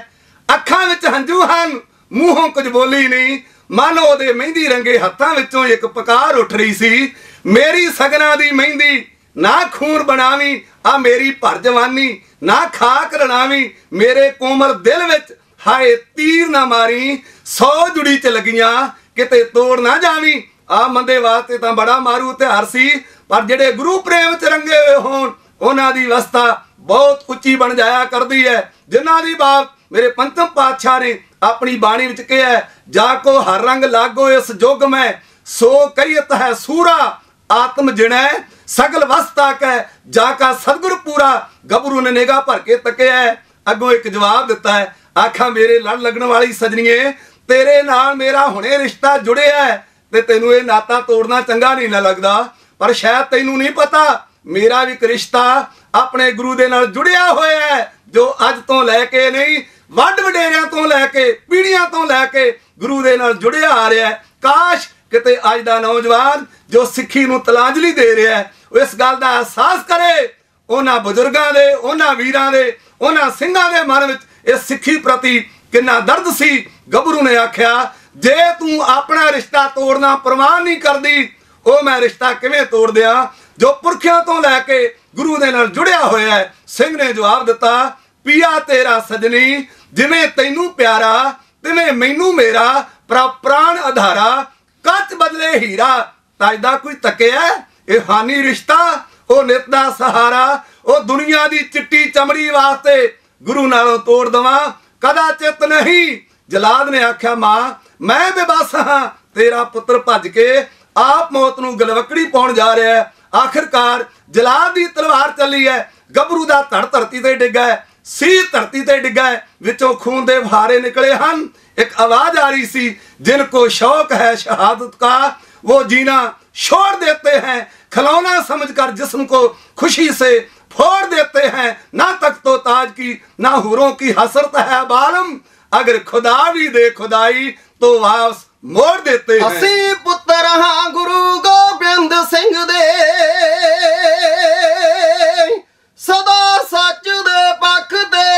ਅੱਖਾਂ ਵਿੱਚ ਹੰਝੂ ਹਨ, ਮੂੰਹੋਂ ਕੁਝ ਬੋਲੀ ਨਹੀਂ। ਮਨ ਉਹਦੇ ਮਹਿੰਦੀ ਰੰਗੇ ਹੱਥਾਂ ਵਿੱਚੋਂ ਇੱਕ ਪੁਕਾਰ ਉੱਠ ਰਹੀ ਸੀ। ਮੇਰੀ ਸਗਨਾ ਦੀ ਮਹਿੰਦੀ, ਨਾ ਖੂਨ ਬਣਾਵੀਂ, ਆ ਮੇਰੀ ਭਰ ਜਵਾਨੀ ਨਾ ਖਾਕ ਰਣਾਵੀਂ ਮੇਰੇ ਕੋਮਲ ਦਿਲ ਵਿੱਚ ਹਾਏ ਤੀਰ ਨਾ ਮਾਰੀ, ਸੌ ਜੁੜੀ ਚ ਲੱਗੀਆਂ, ਕਿਤੇ ਤੋੜ ਨਾ ਜਾਵੀ। ਆ ਮੰਦੇ ਵਾਸਤੇ ਤਾਂ ਬੜਾ ਮਾਰੂ ਤਿਉਹਾਰ ਸੀ, ਪਰ ਜਿਹੜੇ ਗੁਰੂ ਪ੍ਰੇਮ ਚ ਰੰਗੇ ਹੋਏ ਹੋਣ, ਉਹਨਾਂ ਦੀ ਅਵਸਥਾ ਬਹੁਤ ਉੱਚੀ ਬਣ ਜਾਇਆ ਕਰਦੀ ਹੈ। ਜਿਨ੍ਹਾਂ ਦੀ ਬਾਤ ਮੇਰੇ ਪੰਚਮ ਪਾਤਸ਼ਾਹ ਨੇ ਆਪਣੀ ਬਾਣੀ ਵਿੱਚ ਕਿਹਾ ਹੈ, ਜਾ ਕੋ ਹਰ ਰੰਗ ਲਾਗੋ ਇਸ ਜੁਗ ਮੈਂ ਸੋ ਕਹੀਤ ਹੈ ਸੂਰਾ ਆਤਮ ਜਿਣੈ ਸਗਲ ਵਸਤਾ ਕੈ ਜਾ ਕਾ ਸਤਿਗੁਰ ਪੂਰਾ। ਗੱਭਰੂ ਨੇ ਨਿਗਾਹ ਭਰ ਕੇ ਤੱਕਿਆ ਅੱਗੋਂ ਇੱਕ ਜਵਾਬ ਦਿੱਤਾ ਹੈ ਆਖਾਂ ਮੇਰੇ ਲੜ ਲੱਗਣ ਵਾਲੀ ਸਜਣੀਏ ਤੇਰੇ ਨਾਲ ਮੇਰਾ ਹੁਣੇ ਰਿਸ਼ਤਾ ਜੁੜਿਆ ਤੇ ਤੈਨੂੰ ਇਹ ਨਾਤਾ ਤੋੜਨਾ ਚੰਗਾ ਨਹੀਂ ਨਾ ਲੱਗਦਾ। ਪਰ ਸ਼ਾਇਦ ਤੈਨੂੰ ਨਹੀਂ ਪਤਾ ਮੇਰਾ ਵੀ ਇੱਕ ਰਿਸ਼ਤਾ ਆਪਣੇ ਗੁਰੂ ਦੇ ਨਾਲ ਜੁੜਿਆ ਹੋਇਆ ਹੈ ਜੋ ਅੱਜ ਤੋਂ ਲੈ ਕੇ ਨਹੀਂ ਵੱਡ ਵਡੇਰਿਆਂ ਤੋਂ ਲੈ ਕੇ, ਪੀੜ੍ਹੀਆਂ ਤੋਂ ਲੈ ਕੇ ਗੁਰੂ ਦੇ ਨਾਲ ਜੁੜਿਆ ਆ ਰਿਹਾ ਹੈ। ਕਾਸ਼ ਕਿਤੇ ਅੱਜ ਦਾ ਨੌਜਵਾਨ ਜੋ ਸਿੱਖੀ ਨੂੰ ਤਲਾਂਜਲੀ ਦੇ ਰਿਹਾ ਹੈ, ਉਹ ਇਸ ਗੱਲ ਦਾ ਅਹਿਸਾਸ ਕਰੇ, ਉਹਨਾਂ ਬਜ਼ੁਰਗਾਂ ਦੇ, ਉਹਨਾਂ ਵੀਰਾਂ ਦੇ, ਉਹਨਾਂ ਸਿੰਘਾਂ ਦੇ ਮਨ ਵਿੱਚ ਇਹ ਸਿੱਖੀ ਪ੍ਰਤੀ ਕਿੰਨਾ ਦਰਦ ਸੀ। ਗੱਭਰੂ ਨੇ ਆਖਿਆ, ਜੇ ਤੂੰ ਆਪਣਾ ਰਿਸ਼ਤਾ ਤੋੜਨਾ ਪ੍ਰਵਾਨ ਨਹੀਂ ਕਰਦੀ, ਉਹ ਮੈਂ ਰਿਸ਼ਤਾ ਕਿਵੇਂ ਤੋੜ ਦਿਆਂ? ਜੋ ਪੁਰਖਿਆਂ ਤੋਂ ਲੈ ਕੇ ਗੁਰੂ ਦੇ ਨਾਲ ਜੁੜਿਆ ਹੋਇਆ ਹੈ, ਸਿੰਘ ਨੇ ਜਵਾਬ ਦਿੱਤਾ ਪੀਆ ਤੇਰਾ ਸਜਣੀ, ਜਿਵੇਂ ਤੈਨੂੰ ਪਿਆਰਾ, ਤਿਵੇਂ ਮੈਨੂੰ ਮੇਰਾ ਪ੍ਰਾਣ ਆਧਾਰਾ ਕੱਚ ਬਦਲੇ ਹੀਰਾ। ਤਜ ਦਾ ਕੋਈ ਤੱਕਿਆ ਇਹ ਹਾਨੀ ਰਿਸ਼ਤਾ, ਉਹ ਨਿਤ ਦਾ ਸਹਾਰਾ, ਉਹ ਦੁਨੀਆ ਦੀ ਚਿੱਟੀ ਚਮੜੀ ਵਾਸਤੇ ਗੁਰੂ ਨਾਲੋਂ ਤੋੜ ਦਵਾਂ। ਕਦਾ ਚਿੱਤ ਨਹੀਂ? ਜਲਾਦ ਨੇ ਆਖਿਆ, ਮਾਂ, ਮੈਂ ਬੇਬਸ ਹਾਂ, ਤੇਰਾ ਪੁੱਤਰ ਭੱਜ ਕੇ ਆਪ ਮੌਤ ਨੂੰ ਗਲਵਕੜੀ ਪਾਉਣ ਜਾ ਰਿਹਾ ਹੈ। ਆਖਿਰਕਾਰ ਜਲਾਦ ਦੀ ਤਲਵਾਰ ਚੱਲੀ ਹੈ, ਗੱਭਰੂ ਦਾ ਧੜ ਧਰਤੀ ਤੇ ਡਿੱਗਾ ਹੈ। ਸੀ ਧਰਤੀ ਤੇ ਡਿੱਗਾ ਹੈ ਵਿੱਚੋਂ ਖੂਨ ਦੇ ਫੁਹਾਰੇ ਨਿਕਲੇ ਹਨ ਇੱਕ ਆਵਾਜ਼ ਆ ਰਹੀ ਸੀ ਜਿਨ ਕੋ ਸ਼ੌਕ ਹੈ ਸ਼ਹਾਦਤ का वो जीना छोड़ देते हैं खलौना समझकर जिस्म को खुशी से फोड़ देते हैं ना तक तो ताज की ना हुरों की हसरत है बालम अगर खुदा भी दे खुदाई तो वापस मोड़ देते हैं ਅਸੀਂ ਪੁੱਤਰ ਹਾਂ ਗੁਰੂ ਗੋਬਿੰਦ ਸਿੰਘ ਦੇ ਸਦਾ ਸੱਚ ਦੇ ਪੱਖ ਤੇ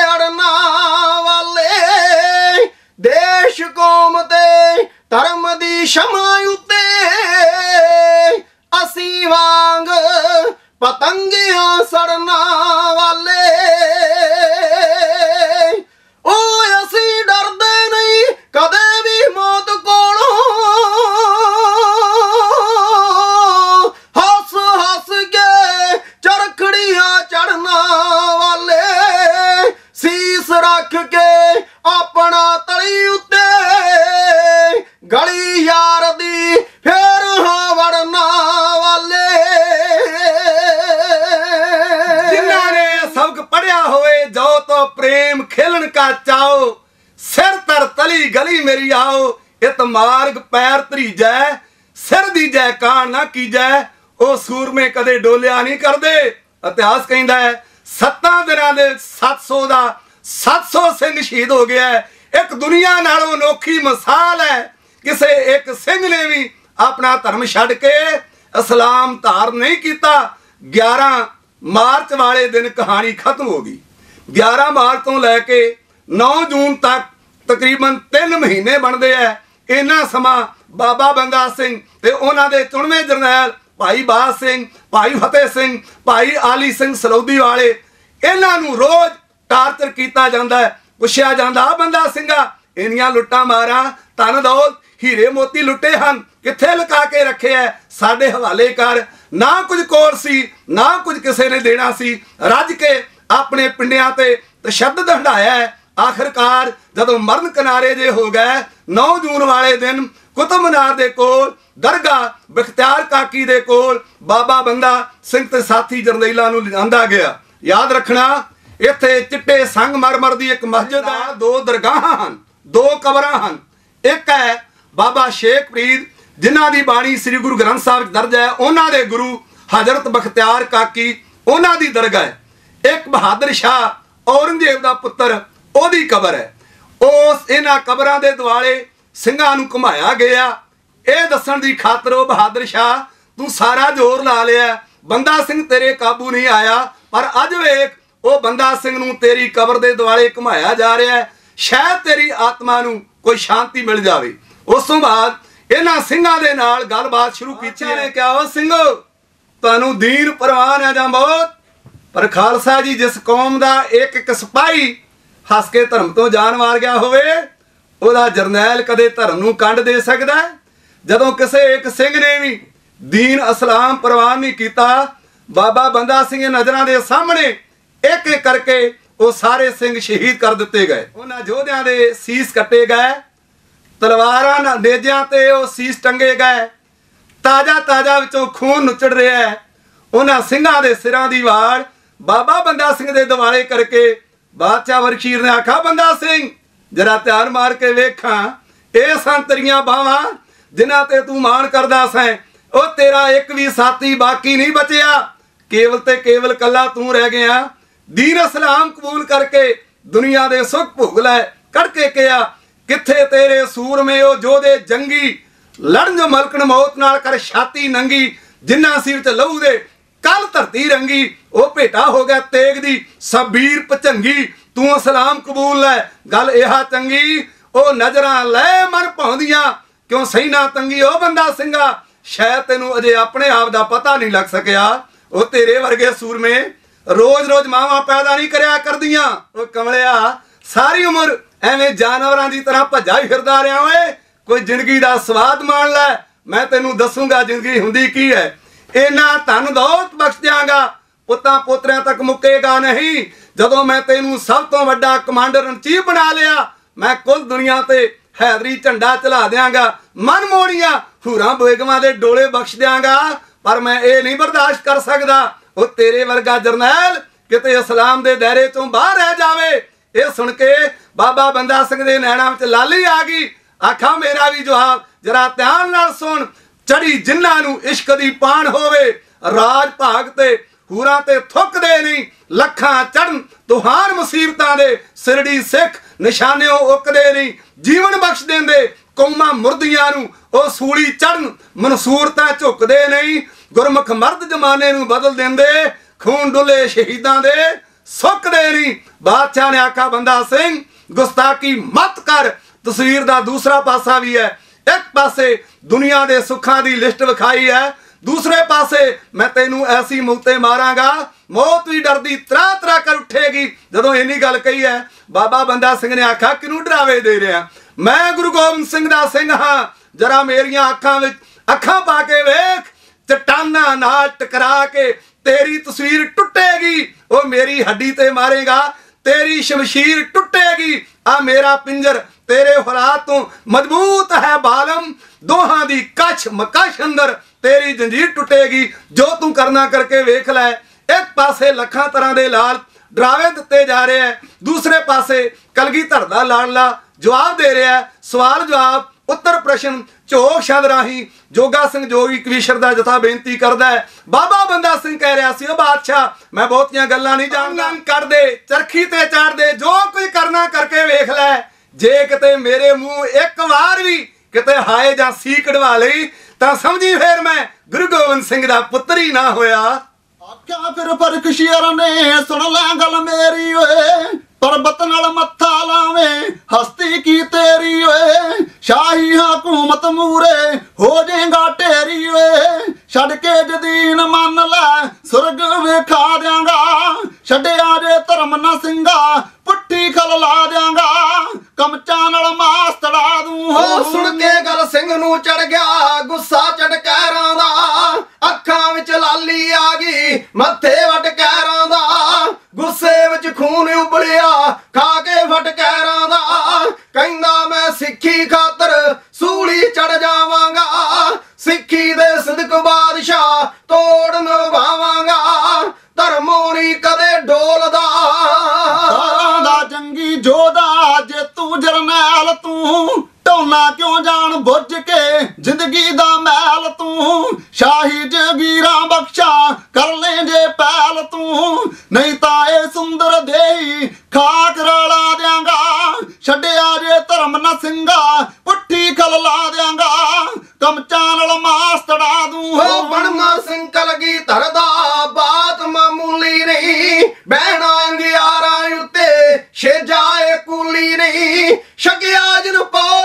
ਮੇਰੀ ਆਓ, ਇਤ ਮਾਰਗ ਪੈਰ ਧਰੀਜੈ, ਸਿਰ ਦੀ ਜੈ ਕਾਣ ਨਾ ਕੀਜੈ। ਉਹ ਸੂਰਮੇ ਕਦੇ ਡੋਲਿਆ ਨਹੀਂ ਕਰਦੇ। ਇਤਿਹਾਸ ਕਹਿੰਦਾ ਹੈ, ਸੱਤਾਂ ਦਿਨਾਂ ਦੇ 700 ਦਾ 700 ਸਿੰਘ ਸ਼ਹੀਦ ਹੋ ਗਿਆ ਇੱਕ ਦੁਨੀਆ ਨਾਲੋਂ ਅਨੋਖੀ ਮਿਸਾਲ ਹੈ। ਕਿਸੇ ਇੱਕ ਸਿੰਘ ਨੇ ਵੀ ਆਪਣਾ ਧਰਮ ਛੱਡ ਕੇ ਇਸਲਾਮ ਧਾਰ ਨਹੀਂ ਕੀਤਾ। 11 ਮਾਰਚ ਵਾਲੇ ਦਿਨ ਕਹਾਣੀ ਖਤਮ ਹੋ ਗਈ। 11 ਮਾਰਚ ਤੋਂ ਲੈ ਕੇ 9 ਜੂਨ ਤੱਕ ਤਕਰੀਬਨ 3 ਮਹੀਨੇ ਬਣਦੇ ਐ। ਇਹਨਾਂ ਸਮਾਂ ਬਾਬਾ ਬੰਗਾ ਸਿੰਘ ਤੇ ਉਹਨਾਂ ਦੇ ਚੁਣਵੇਂ ਜਰਨੈਲ ਭਾਈ ਬਾਸ ਸਿੰਘ, ਭਾਈ ਫਤਿਹ ਸਿੰਘ, ਭਾਈ ਆਲੀ ਸਿੰਘ ਸਲੌਦੀ ਵਾਲੇ, ਇਹਨਾਂ ਨੂੰ ਰੋਜ਼ ਟਾਰਚਰ ਕੀਤਾ ਜਾਂਦਾ ਹੈ ਪੁੱਛਿਆ ਜਾਂਦਾ ਆ ਬੰਦਾ ਸਿੰਘਾ, ਇੰਨੀਆਂ ਲੁੱਟਾਂ ਮਾਰਾਂ, ਧਨ ਦੌਲਤ ਹੀਰੇ ਮੋਤੀ ਲੁੱਟੇ ਹਨ, ਕਿੱਥੇ ਲੁਕਾ ਕੇ ਰੱਖਿਆ ਸਾਡੇ ਹਵਾਲੇ ਕਰ। ਨਾ ਕੁਝ ਕੋਲ ਸੀ, ਨਾ ਕੁਝ ਕਿਸੇ ਨੇ ਦੇਣਾ ਸੀ। ਰੱਜ ਕੇ ਆਪਣੇ ਪਿੰਡਿਆਂ ਤੇ ਤਸ਼ੱਦਦ ਹੰਡਾਇਆ ਆਖਰਕਾਰ ਜਦੋਂ ਮਰਨ ਕਿਨਾਰੇ ਜੇ ਹੋ ਗਏ 9 ਜੂਨ ਵਾਲੇ ਦਿਨ ਕੁਤਬ ਮਨਾਰ ਦੇ ਕੋਲ ਦਰਗਾਹ ਬਖਤਿਆਰ ਕਾਕੀ ਦੇ ਕੋਲ ਬਾਬਾ ਬੰਦਾ ਸਿੰਘ ਤੇ ਸਾਥੀ ਜਰਨੈਲਾ ਨੂੰ ਲਿਆਂਦਾ ਗਿਆ। ਯਾਦ ਰੱਖਣਾ ਇੱਥੇ ਚਿੱਟੇ ਸੰਗਮਰਮਰ ਦੀ ਇੱਕ ਮਸਜਿਦ ਹੈ ਦੋ ਦਰਗਾਹਾਂ ਹਨ ਦੋ ਕਬਰਾਂ ਹਨ। ਇੱਕ ਹੈ ਬਾਬਾ ਸ਼ੇਖ ਫਰੀਦ ਜਿਨ੍ਹਾਂ ਦੀ ਬਾਣੀ ਸ੍ਰੀ ਗੁਰੂ ਗ੍ਰੰਥ ਸਾਹਿਬ ਵਿੱਚ ਦਰਜ ਹੈ। ਉਹਨਾਂ ਦੇ ਗੁਰੂ ਹਜ਼ਰਤ ਬਖਤਿਆਰ ਕਾਕੀ ਉਹਨਾਂ ਦੀ ਦਰਗਾਹ ਹੈ। ਇੱਕ ਬਹਾਦਰ ਸ਼ਾਹ ਔਰੰਗਜ਼ੇਬ ਦਾ ਪੁੱਤਰ ਉਹਦੀ ਕਬਰ ਹੈ। ਉਸ ਇਹਨਾਂ ਕਬਰਾਂ ਦੇ ਦੁਆਲੇ ਸਿੰਘਾਂ ਨੂੰ ਘੁਮਾਇਆ ਗਿਆ। ਇਹ ਦੱਸਣ ਦੀ ਖਾਤਰ ਉਹ ਬਹਾਦਰ ਸ਼ਾਹ ਤੂੰ ਸਾਰਾ ਜ਼ੋਰ ਲਾ ਲਿਆ। ਬੰਦਾ ਸਿੰਘ ਤੇਰੇ ਕਾਬੂ ਨਹੀਂ ਆਇਆ ਪਰ ਅੱਜ ਵੇਖ ਉਹ ਬੰਦਾ ਸਿੰਘ ਨੂੰ ਤੇਰੀ ਕਬਰ ਦੇ ਦੁਆਲੇ ਘੁਮਾਇਆ ਜਾ ਰਿਹਾ ਹੈ। ਸ਼ਾਇਦ ਤੇਰੀ ਆਤਮਾ ਨੂੰ ਕੋਈ ਸ਼ਾਂਤੀ ਮਿਲ ਜਾਵੇ। ਉਸ ਤੋਂ ਬਾਅਦ ਇਹਨਾਂ ਸਿੰਘਾਂ ਦੇ ਨਾਲ ਗੱਲਬਾਤ ਸ਼ੁਰੂ ਕੀਤੀ ਨੇ ਕਿਹਾ ਉਹ ਸਿੰਘੋ ਤੁਹਾਨੂੰ ਦੀਨ ਪਰਵਾਨ ਹੈ ਜਾਂ ਬਹੁਤ ਪਰ ਖਾਲਸਾ ਜੀ ਜਿਸ ਕੌਮ ਦਾ ਇੱਕ ਇੱਕ ਸਿਪਾਹੀ ਹੱਸ ਕੇ ਧਰਮ ਤੋਂ ਜਾਨ ਮਾਰ ਗਿਆ ਹੋਵੇ, ਉਹਦਾ ਜਰਨੈਲ ਕਦੇ ਧਰਮ ਨੂੰ ਕੰਢ ਦੇ ਸਕਦਾ ਜਦੋਂ ਕਿਸੇ ਇੱਕ ਸਿੰਘ ਨੇ ਵੀ ਦੀਨ ਇਸਲਾਮ ਪ੍ਰਵਾਨ ਨਹੀਂ ਕੀਤਾ, ਬਾਬਾ ਬੰਦਾ ਸਿੰਘ ਨਜ਼ਰਾਂ ਦੇ ਸਾਹਮਣੇ ਇੱਕ ਇੱਕ ਕਰਕੇ ਉਹ ਸਾਰੇ ਸਿੰਘ ਸ਼ਹੀਦ ਕਰ ਦਿੱਤੇ ਗਏ। ਉਹਨਾਂ ਯੋਧਿਆਂ ਦੇ ਸੀਸ ਕੱਟੇ ਗਏ, ਤਲਵਾਰਾਂ ਨਾਲ ਨੇਜਿਆਂ ਤੇ ਉਹ ਸੀਸ ਟੰਗੇ ਗਏ। ਤਾਜਾ ਤਾਜਾ ਵਿੱਚੋਂ ਖੂਨ ਨੁਚੜ ਰਿਹਾ ਹੈ। ਉਹਨਾਂ ਸਿੰਘਾਂ ਦੇ ਸਿਰਾਂ ਦੀ ਵਾਰ ਬਾਬਾ ਬੰਦਾ ਸਿੰਘ ਦੇ ਦਿਵਾਲੇ ਕਰਕੇ ਬਾਦਸ਼ਾਹ ਵਰਖੀਰ ਨੇ ਆਖਾ ਬੰਦਾ ਸਿੰਘ, ਜਰਾ ਧਿਆਨ ਮਾਰ ਕੇ ਵੇਖਾਂ, ਇਹ ਸੰਤਰੀਆਂ ਬਾਵਾਂ ਜਿਨ੍ਹਾਂ ਤੇ ਤੂੰ ਮਾਣ ਕਰਦਾ ਸੈਂ। ਉਹ ਤੇਰਾ ਇੱਕ ਵੀ ਸਾਥੀ ਬਾਕੀ ਨਹੀਂ ਬਚਿਆ। ਕੇਵਲ ਤੇ ਕੇਵਲ ਕੱਲਾ ਤੂੰ ਰਹਿ ਗਿਆ। ਦੀਨ ਇਸਲਾਮ ਕਬੂਲ ਕਰਕੇ ਦੁਨੀਆ ਦੇ ਸੁੱਖ ਭੋਗ ਲੈ ਕੜ ਕੇ ਕਿਹਾ, ਕਿੱਥੇ ਤੇਰੇ ਸੂਰਮੇ ਉਹ ਜੋਧੇ ਜੰਗੀ, ਲੜਨ ਮਲਕਣ ਮੌਤ ਨਾਲ ਕਰ ਛਾਤੀ ਨੰਗੀ, ਜਿੰਨਾ ਸੀ ਵਿੱਚ ਲਹੂ ਦੇ ਕੱਲ ਧਰਤੀ ਰੰਗੀ, ਉਹ ਭੇਟਾ ਹੋ ਗਿਆ ਤੇਗ ਦੀ ਸਬੀਰ ਪਚੰਗੀ, ਤੂੰ ਸਲਾਮ ਕਬੂਲ ਲੈ, ਗੱਲ ਇਹਾ ਚੰਗੀ, ਉਹ ਨਜ਼ਰਾਂ ਲੈ ਮਨ ਭਾਉਂਦੀਆਂ, ਕਿਉਂ ਸਹੀ ਨਾ ਤੰਗੀ, ਉਹ ਬੰਦਾ ਸਿੰਘਾ, ਸ਼ਾਇਦ ਤੈਨੂੰ ਅਜੇ ਆਪਣੇ ਆਪ ਦਾ ਪਤਾ ਨਹੀਂ ਲੱਗ ਸਕਿਆ, ਉਹ ਤੇਰੇ ਵਰਗੇ ਸੂਰਮੇ, ਰੋਜ਼-ਰੋਜ਼ ਮਾਵਾਂ ਪੈਦਾ ਨਹੀਂ ਕਰਿਆ ਕਰਦੀਆਂ, ਉਹ ਕਮਲਿਆ, ਸਾਰੀ ਉਮਰ ਐਵੇਂ ਜਾਨਵਰਾਂ ਦੀ ਤਰ੍ਹਾਂ ਭੱਜਾ ਹੀ ਫਿਰਦਾ ਰਿਹਾ ਓਏ, ਕੋਈ ਜ਼ਿੰਦਗੀ ਦਾ ਸਵਾਦ ਮਾਣ ਲੈ, ਮੈਂ ਤੈਨੂੰ ਦੱਸੂਗਾ ਜ਼ਿੰਦਗੀ ਹੁੰਦੀ ਕੀ ਹੈ। ਇਹਨਾਂ ਧਨ ਦੌਲਤ ਬਖਸ਼ ਦਿਆਂਗਾ, ਪੁੱਤਾਂ ਪੋਤਰਿਆਂ ਤੱਕ ਮੁੱਕੇਗਾ ਨਹੀਂ। ਜਦੋਂ ਮੈਂ ਤੈਨੂੰ ਸਭ ਤੋਂ ਵੱਡਾ ਕਮਾਂਡਰ ਇਨ ਚੀਫ ਬਣਾ ਲਿਆ, ਮੈਂ ਕੁੱਲ ਦੁਨੀਆ ਤੇ ਹੈਦਰੀ ਝੰਡਾ ਚਲਾ ਦਿਆਂਗਾ। ਮਨ ਮੋੜੀਆਂ, ਹੂਰਾਂ ਬੇਗਮਾਂ ਦੇ ਡੋਲੇ ਬਖਸ਼ ਦਿਆਂਗਾ। ਪਰ ਮੈਂ ਇਹ ਨਹੀਂ ਬਰਦਾਸ਼ਤ ਕਰ ਸਕਦਾ, ਉਹ ਤੇਰੇ ਵਰਗਾ ਜਰਨੈਲ ਕਿਤੇ ਇਸਲਾਮ ਦੇ ਦਾਇਰੇ ਤੋਂ ਬਾਹਰ ਰਹਿ ਜਾਵੇ। ਇਹ ਸੁਣ ਕੇ ਬਾਬਾ ਬੰਦਾ ਸਿੰਘ ਦੇ ਨੈਣਾਂ ਵਿੱਚ ਲਾਲੀ ਆ ਗਈ। ਆਖਾਂ, ਮੇਰਾ ਵੀ ਜਵਾਬ ਜਰਾ ਧਿਆਨ ਨਾਲ ਸੁਣ। ਚੜੀ ਜਿਨ੍ਹਾਂ ਨੂੰ ਇਸ਼ਕ ਦੀ ਪਾਣ ਹੋਵੇ, ਰਾਜ ਭਾਗ ਤੇ ਹੂਰਾਂ ਤੇ ਥੁੱਕਦੇ ਨਹੀਂ, ਲੱਖਾਂ ਚੜਨ ਤੁਹਾਰ ਮੁਸੀਬਤਾਂ ਦੇ ਸਿਰੜੀ ਸਿੱਖ ਨਿਸ਼ਾਨਿਓ ਉਕਦੇ ਨਹੀਂ, ਜੀਵਨ ਬਖਸ਼ ਦਿੰਦੇ ਕੌਮਾਂ ਮੁਰਦੀਆਂ ਨੂੰ, ਉਹ ਸੂਲੀ ਚੜਨ ਮਨਸੂਰਤਾਂ ਝੁਕਦੇ ਨਹੀਂ, ਗੁਰਮੁਖ ਮਰਦ ਜਮਾਨੇ ਨੂੰ ਬਦਲ ਦਿੰਦੇ, ਖੂਨ ਡੁੱਲੇ ਸ਼ਹੀਦਾਂ ਦੇ ਸੁੱਕਦੇ ਨਹੀਂ। ਬਾਦਸ਼ਾਹ ਨੇ ਆਖਾ ਬੰਦਾ ਸਿੰਘ ਗੁਸਤਾਕੀ ਮਤ ਕਰ, ਤਸਵੀਰ ਦਾ ਦੂਸਰਾ ਪਾਸਾ ਵੀ ਹੈ ਇੱਕ ਪਾਸੇ ਦੁਨੀਆ ਦੇ ਸੁੱਖਾਂ ਦੀ ਲਿਸਟ ਵਿਖਾਈ ਹੈ, ਦੂਸਰੇ ਪਾਸੇ ਮੈਂ ਤੈਨੂੰ ਐਸੀ ਮੌਤੇ ਮਾਰਾਂਗਾ, ਮੌਤ ਵੀ ਡਰਦੀ ਤਰਾ ਤਰਾ ਕਰ ਉੱਠੇਗੀ। ਜਦੋਂ ਇੰਨੀ ਗੱਲ ਕਹੀ ਹੈ, ਬਾਬਾ ਬੰਦਾ ਸਿੰਘ ਨੇ ਆਖਾ ਕਿਨੂੰ ਡਰਾਵੇ ਦੇ ਰਿਹਾ? ਮੈਂ ਗੁਰੂ ਗੋਬਿੰਦ ਸਿੰਘ ਦਾ ਸਿੰਘ ਹਾਂ। ਜਰਾ ਮੇਰੀਆਂ ਅੱਖਾਂ ਵਿੱਚ ਅੱਖਾਂ ਪਾ ਕੇ ਵੇਖ, ਚਟਾਨਾਂ ਨਾਲ ਟਕਰਾ ਕੇ ਤੇਰੀ ਤਸਵੀਰ ਟੁੱਟੇਗੀ। ਉਹ ਮੇਰੀ ਹੱਡੀ ਤੇ ਮਾਰੇਗਾ, ਤੇਰੀ ਸ਼ਮਸ਼ੀਰ ਟੁੱਟੇਗੀ। ਆ ਮੇਰਾ ਪਿੰਜਰ ਤੇਰੇ ਹਲਾਤ ਤੋਂ ਮਜ਼ਬੂਤ ਹੈ ਬਾਲਮ। ਦੋਹਾਂ ਦੀ ਕੱਛ ਮਕਸ਼ ਅੰਦਰ ਤੇਰੀ ਜੰਜੀਰ ਟੁੱਟੇਗੀ। ਜੋ ਤੂੰ ਕਰਨਾ ਕਰਕੇ ਵੇਖ ਲੈ। ਇੱਕ ਪਾਸੇ ਲੱਖਾਂ ਤਰ੍ਹਾਂ ਦੇ ਲਾਲ ਡਰਾਵੇ ਦਿੱਤੇ ਜਾ ਰਹੇ ਹੈ ਦੂਸਰੇ ਪਾਸੇ ਕਲਗੀ ਧਰਦਾ ਲਾੜਲਾ ਜਵਾਬ ਦੇ ਰਿਹਾ ਸਵਾਲ ਜਵਾਬ ਉੱਤਰ ਪ੍ਰਸ਼ਨ ਝੋਕ ਸ਼ਬਦ ਰਾਹੀਂ ਜੋਗਾ ਸਿੰਘ ਜੋਗੀ ਕਵੀਸ਼ਰ ਦਾ ਜਥਾ ਬੇਨਤੀ ਕਰਦਾ ਹੈ ਬਾਬਾ ਬੰਦਾ ਸਿੰਘ ਕਹਿ ਰਿਹਾ ਸੀ ਉਹ ਬਾਦਸ਼ਾਹ ਮੈਂ ਬਹੁਤੀਆਂ ਗੱਲਾਂ ਨਹੀਂ ਜਾਣਦਾ। ਕਰ ਦੇ ਚਰਖੀ ਤੇ ਚਾੜ ਦੇ ਜੋ ਕੁਝ ਕਰਨਾ ਕਰਕੇ ਵੇਖ ਲੈ। ਜੇ ਕਿਤੇ ਮੇਰੇ ਮੂੰਹ ਇੱਕ ਵਾਰ ਵੀ ਕਿਤੇ ਹਾਏ ਜਾਂ ਸੀ ਕਢਵਾ ਲਈ, ਤਾਂ ਸਮਝੀ ਫੇਰ ਮੈਂ, ਗੁਰੂ ਗੋਬਿੰਦ ਸਿੰਘ ਦਾ ਪੁੱਤਰ ਹੀ ਨਾ ਹੋਇਆ। ਆਖਿਆ ਫਿਰ ਫ਼ਰਕ ਸ਼ੇਰ ਨੇ, ਸੁਣ ਲੈ ਗੱਲ ਮੇਰੀ ਓਏ। ਪਰਬਤ ਨਾਲ ਮੱਥਾ ਲਾਵੇਂ, ਹਸਤੀ ਕੀ ਤੇਰੀ ਓਏ? ਸ਼ਾਹੀ ਹਕੂਮਤ ਮੂਰੇ, ਹੋ ਜਾਏਗਾ ਢੇਰੀ ਓਏ। ਛੱਡ ਕੇ ਜਦੀਨ ਮੰਨ ਲੈ, ਸੁਰਗ ਵੇਖਾ ਦਿਆਂਗਾ। ਛੱਡਿਆ ਜੇ ਧਰਮ ਨਾ ਸਿੰਘਾ, ਪੁੱਠੀ ਖਲ ਲਾ ਦਿਆਂਗਾ। ਕਮਚਾਂ ਨਾਲ ਮਾਰ ਸਿੰਘ ਨੂੰ ਚੜ ਗਿਆ, ਗੁੱਸਾ ਚਟਕੈਰਾਂ ਦਾ। ਅੱਖਾਂ ਵਿੱਚ ਲਾਲੀ ਆ ਗਈ, ਮੱਥੇ ਵਟਕੈਰਾਂ ਦਾ। ਗੁੱਸੇ ਵਿੱਚ ਖੂਨ ਉਬਲਿਆ, ਖਾ ਕੇ ਫਟਕੈਰਾਂ ਦਾ। ਕਹਿੰਦਾ ਮੈਂ ਸਿੱਖੀ ਖਾਤਰ ਸੂਲੀ ਚੜ ਜਾਵਾਂਗਾ। ਸਿੱਖੀ ਦੇ ਸਿਦਕ ਬਾਦਸ਼ਾਹ ਤੋੜ ਨਿਭਾਵਾਂਗਾ ਧਰਮੋਂ ਕਦੇ ਡੋਲਦਾ। ਸਾਰਾਂ ਦਾ ਜੰਗੀ ਜੋਦਾ ਜੇ ਤੂੰ ਜਰਨੈਲ ਤੂੰ ਢੋਨਾ ਕਿਉਂ ਜਾਣ ਬੁੱਝ ਕੇ? ਜ਼ਿੰਦਗੀ ਦਾ ਮੈਲ ਤੂੰ ਸ਼ਾਹੀ ਜਗੀਰਾਂ ਬਖਸ਼ਾ ਕਰ ਲੈ ਜੇ ਪਹਿਲ ਤੂੰ। ਨਹੀਂ ਤਾਂ ਇਹ ਸੁੰਦਰ ਦੇਈ ਖਾਕ ਰਲਾ ਦਿਆਂਗਾ। ਛੱਡਿਆ ਜੇ ਧਰਮ ਨਾ ਸਿੰਘਾ, ਪੁੱਠੀ ਖਲ ਲਾ ਦਿਆਂਗਾ। ਕਮਚਾਂ ਨਾਲ ਮਾਸ ਤੜਾ ਦੂੰ। ਹੋ ਬਣਨਾ ਸੰਕਲਗੀ ਧਰਦਾ, ਬਾਤ ਮਾਮੂਲੀ ਨਹੀਂ। ਬਹਿਣਾ ਅੰਗਿਆਰਾਂ ਉੱਤੇ ਛੇਜਾਏ ਕੂਲੀ ਨਹੀਂ। ਛਕਿਆ ਜਨ ਪੌਲ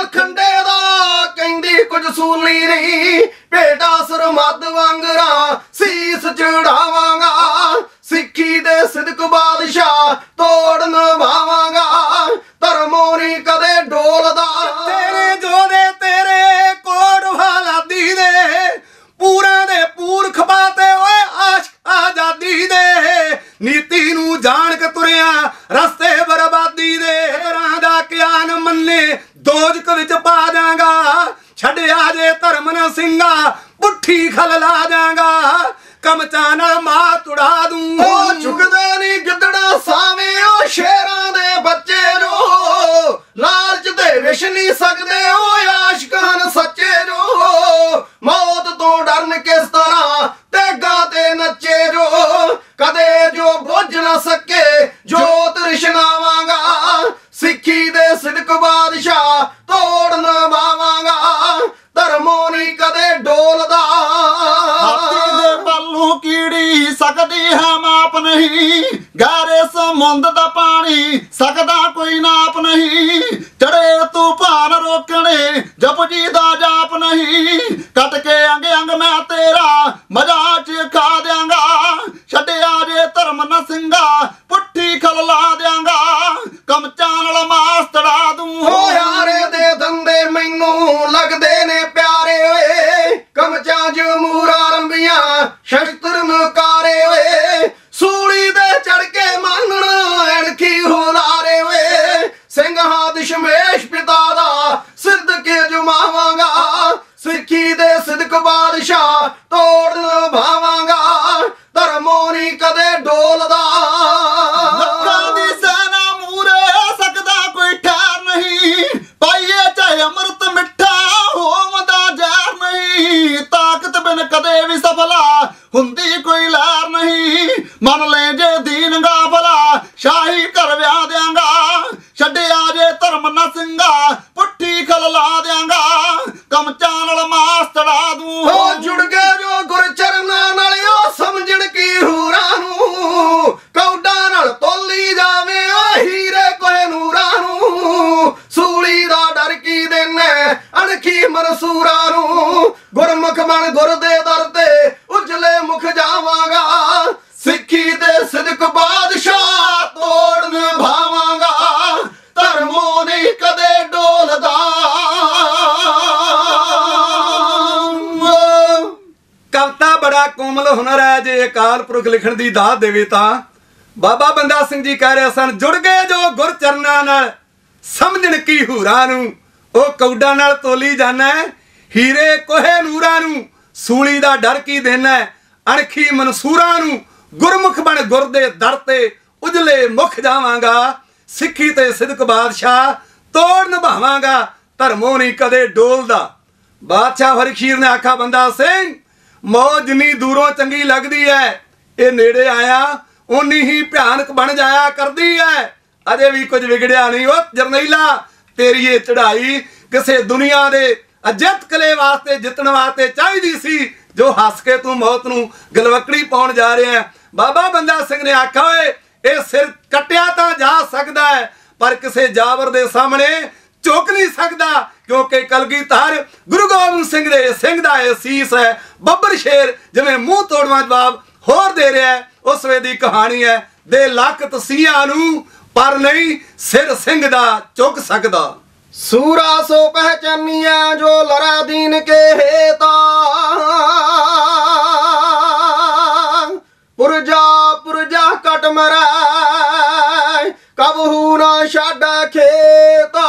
ਕਹਿੰਦੀ ਨਹੀਂ ਭੇਟਾ ਸਰਮੱਦ ਵਾਂਗਰਾ, ਸੀਸ ਚੜਾਵਾਂਗਾ। ਸਿੱਖੀ ਦੇ ਸਿਦਕ ਬਾਦਸ਼ਾਹ ਤੋੜ ਨਿਭਾਵਾਂਗਾ ਧਰਮੋਂ ਨਹੀਂ ਕਦੇ ਡੋਲਦਾ। ਤੇਰੇ ਜੋਦੇ ਤੇਰੇ ਕੋੜ ਹਾਲਾਦੀ ਦੇ, ਪੂਰਾਂ ਦੇ ਪੂਰ ਖਪਾਤੇ ਓਏ ਆਸ਼ਕ ਆਜ਼ਾਦੀ ਦੇ। ਨੀਤੀ ਨੂੰ ਜਾਣ ਕੇ ਤੁਰਿਆ, ਰਸਤੇ ਬਰਬਾਦੀ ਦੇ। ਘਰਾਂ ਦਾ ਕਿਆਨ ਮੰਨੇ, ਦੋਜਕ ਵਿੱਚ ਪਾ ਜਾਗਾ ਛੱਡਿਆ ਜੇ ਧਰਮ ਨਾ ਸਿੰਘਾ, ਪੁੱਠੀ ਖਲ ਲਾ ਜਾਗਾ ਕਮਚਾਂ ਨਾਲ ਮਾਂ ਤੁੜਾ ਦੂੰ। ਉਹ ਝੁਕਦੇ ਨਹੀਂ ਗਿੱਦੜਾ ਸਾਵੇਂ ਉਹ ਸ਼ੇਰਾਂ ਦੇ ਬੱਚੇ ਜੋ ਲਾਲਚ ਦੇ ਵਿਸ਼ ਨਹੀਂ ਸਕਦੇ ਉਹ ਆਸ਼ਕਾਨ ਸੱਚੇ ਜੋ ਮੌਤ ਤੋਂ ਡਰਨ ਕਿਸ ਤਰ੍ਹਾਂ, ਤੇਗਾ ਤੇ ਨੱਚੇ ਜੋ ਕਦੇ ਜੋ ਬੁੱਝ ਨਾ ਸਕੇ ਕੀੜੀ ਸਕਦੀ ਹੈ ਮਾਪ ਨਹੀਂ। ਗਾਰੇ ਸਮੁੰਦ ਦਾ ਪਾਣੀ ਸਕਦਾ ਕੋਈ ਨਾਪ ਨਹੀਂ। ਚੜੇ ਤੂਫਾਨ ਰੋਕਣੇ ਜਪਜੀ ਦਾ ਜਾਪ ਨਹੀਂ। ਕੱਟ ਕੇ ਅੰਗ ਅੰਗ ਮੈਂ ਤੇਰਾ ਮਜ਼ਾ ਚ ਖਾ ਦਿਆਂਗਾ। ਛੱਡਿਆ ਜੇ ਧਰਮ ਨ ਸਿੰਘਾ, ਪੁੱਠੀ ਖਲ ਲਾ ਦਿਆਂਗਾ। ਕਮਚਾਂ ਨਾਲ ਮਾਸ ਤੜਾ ਦੂੰ। ਹੋ ਯਾਰੇ ਦੇ ਦੰਦੇ ਮੈਨੂੰ ਲੱਗਦੇ ਨੇ ਪਿਆਰੇ ਓਏ। ਕਮਚਾਂ ਜਮੂਰਾ ਸ਼ਸਤਰ ਨਕਾਰੇ ਓਏ, ਸੂਲੀ ਦੇ ਚੜ ਕੇ ਮੰਨਣ ਐਣਖੀ ਹੁਲਾਰੇ ਓਏ। ਸਿੰਘਾਂ ਦਸ਼ਮੇਸ਼ ਪਿਤਾ ਦਾ ਸਿੱਧ ਕੇ ਜਮਾਵਾਂਗਾ। ਸਿੱਖੀ ਦੇ ਸਿਦਕ ਬਾਦਸ਼ਾਹ ਤੋੜ ਨਿਭਾਵਾਂਗਾ ਵੀ ਸਫਲਾ ਹੁੰਦੀ ਕੋਈ ਲਹਿਰ ਨਹੀਂ। ਮੰਨ ਲੈ ਜੇ ਹੁਨਰ ਅਕਾਲ ਪੁਰਖ ਲਿਖਣ ਦੀ ਦਾਤ ਦੇਵੇ ਤਾਂ ਬਾਬਾ ਬੰਦਾ ਸਿੰਘ ਜੀ ਕਹਿ ਰਹੇ ਸਨ, ਜੁੜ ਗਏ ਜੋ ਗੁਰ ਚਰਨਾਂ ਨਾਲ, ਸਮਝਣ ਕੀ ਹੂਰਾਂ ਨੂੰ? ਉਹ ਕੌਡਾ ਨਾਲ ਤੋਲੀ ਜਾਣਾ ਹੀਰੇ ਕੋਹੇ ਨੂਰਾਂ ਨੂੰ, ਸੂਲੀ ਦਾ ਡਰ ਕੀ ਦੇਣਾ ਅਣਖੀ ਮਨਸੂਰਾਂ ਨੂੰ, ਗੁਰਮੁਖ ਬਣ ਗੁਰ ਦੇ ਦਰ ਤੇ, ਉਜਲੇ ਮੁਖ ਜਾਵਾਂਗਾ, ਸਿੱਖੀ ਤੇ ਸਿਦਕ ਬਾਦਸ਼ਾਹ, ਤੋੜ ਨਿਭਾਵਾਂਗਾ, ਧਰਮੋਂ ਨਹੀਂ ਕਦੇ ਡੋਲਦਾ। ਬਾਦਸ਼ਾਹ ਹਰਖੀਰ ਨੇ ਆਖਾ ਬੰਦਾ ਸਿੰਘ ਮੌਜ ਜਿੰਨੀ ਦੂਰੋਂ ਚੰਗੀ ਲੱਗਦੀ ਹੈ ਇਹ ਨੇੜੇ ਆਇਆ ਉਨੀ ਹੀ ਭਿਆਨਕ ਬਣ ਜਾਇਆ ਕਰਦੀ ਹੈ ਅਜੇ ਵੀ ਕੁਝ ਵਿਗੜਿਆ ਨਹੀਂ ਉਹ ਜਰਨੈਲਾ, ਤੇਰੀ ਇਹ ਚੜ੍ਹਾਈ ਕਿਸੇ ਦੁਨੀਆ ਦੇ ਅਜਿੱਤ ਕਲੇ ਵਾਸਤੇ ਜਿੱਤਣ ਵਾਸਤੇ ਚਾਹੀਦੀ ਸੀ, ਜੋ ਹੱਸ ਕੇ ਤੂੰ ਮੌਤ ਨੂੰ ਗਲਵਕੜੀ ਪਾਉਣ ਜਾ ਰਿਹਾ ਬਾਬਾ ਬੰਦਾ ਸਿੰਘ ਨੇ ਆਖਿਆ, ਓਏ, ਇਹ ਸਿਰ ਕੱਟਿਆ ਤਾਂ ਜਾ ਸਕਦਾ ਹੈ ਪਰ ਕਿਸੇ ਜਾਬਰ ਦੇ ਸਾਹਮਣੇ ਝੁਕ ਨਹੀਂ ਸਕਦਾ। ਕਿਉਂਕਿ ਕਲਗੀਧਰ ਗੁਰੂ ਗੋਬਿੰਦ ਸਿੰਘ ਦੇ, ਸਿੰਘ ਦਾ ਇਹ ਸੀਸ ਹੈ। ਬੱਬਰ ਸ਼ੇਰ ਜਿਵੇਂ ਮੂੰਹ ਤੋੜਵਾ ਜਵਾਬ ਹੋਰ ਦੇ ਰਿਹਾ ਉਸ ਵੇ ਦੀ ਕਹਾਣੀ ਹੈ, ਦੇ ਲੱਖ ਤਸੀਆਂ ਨੂੰ ਪਰ ਨਹੀਂ ਸਿਰ ਸਿੰਘ ਦਾ ਝੁਕ ਸਕਦਾ। ਸੂਰਾ ਸੋ ਪਹਿਚਾਨੀਆਂ ਜੋ ਲਰਾ ਦੀਨ ਕੇ ਹੇਤਾ। ਪੁਰਜਾ ਪੁਰਜਾ ਕਟ ਮਰੈ ਕਬਹੂ ਨਾ ਛੱਡ ਖੇਤਾ।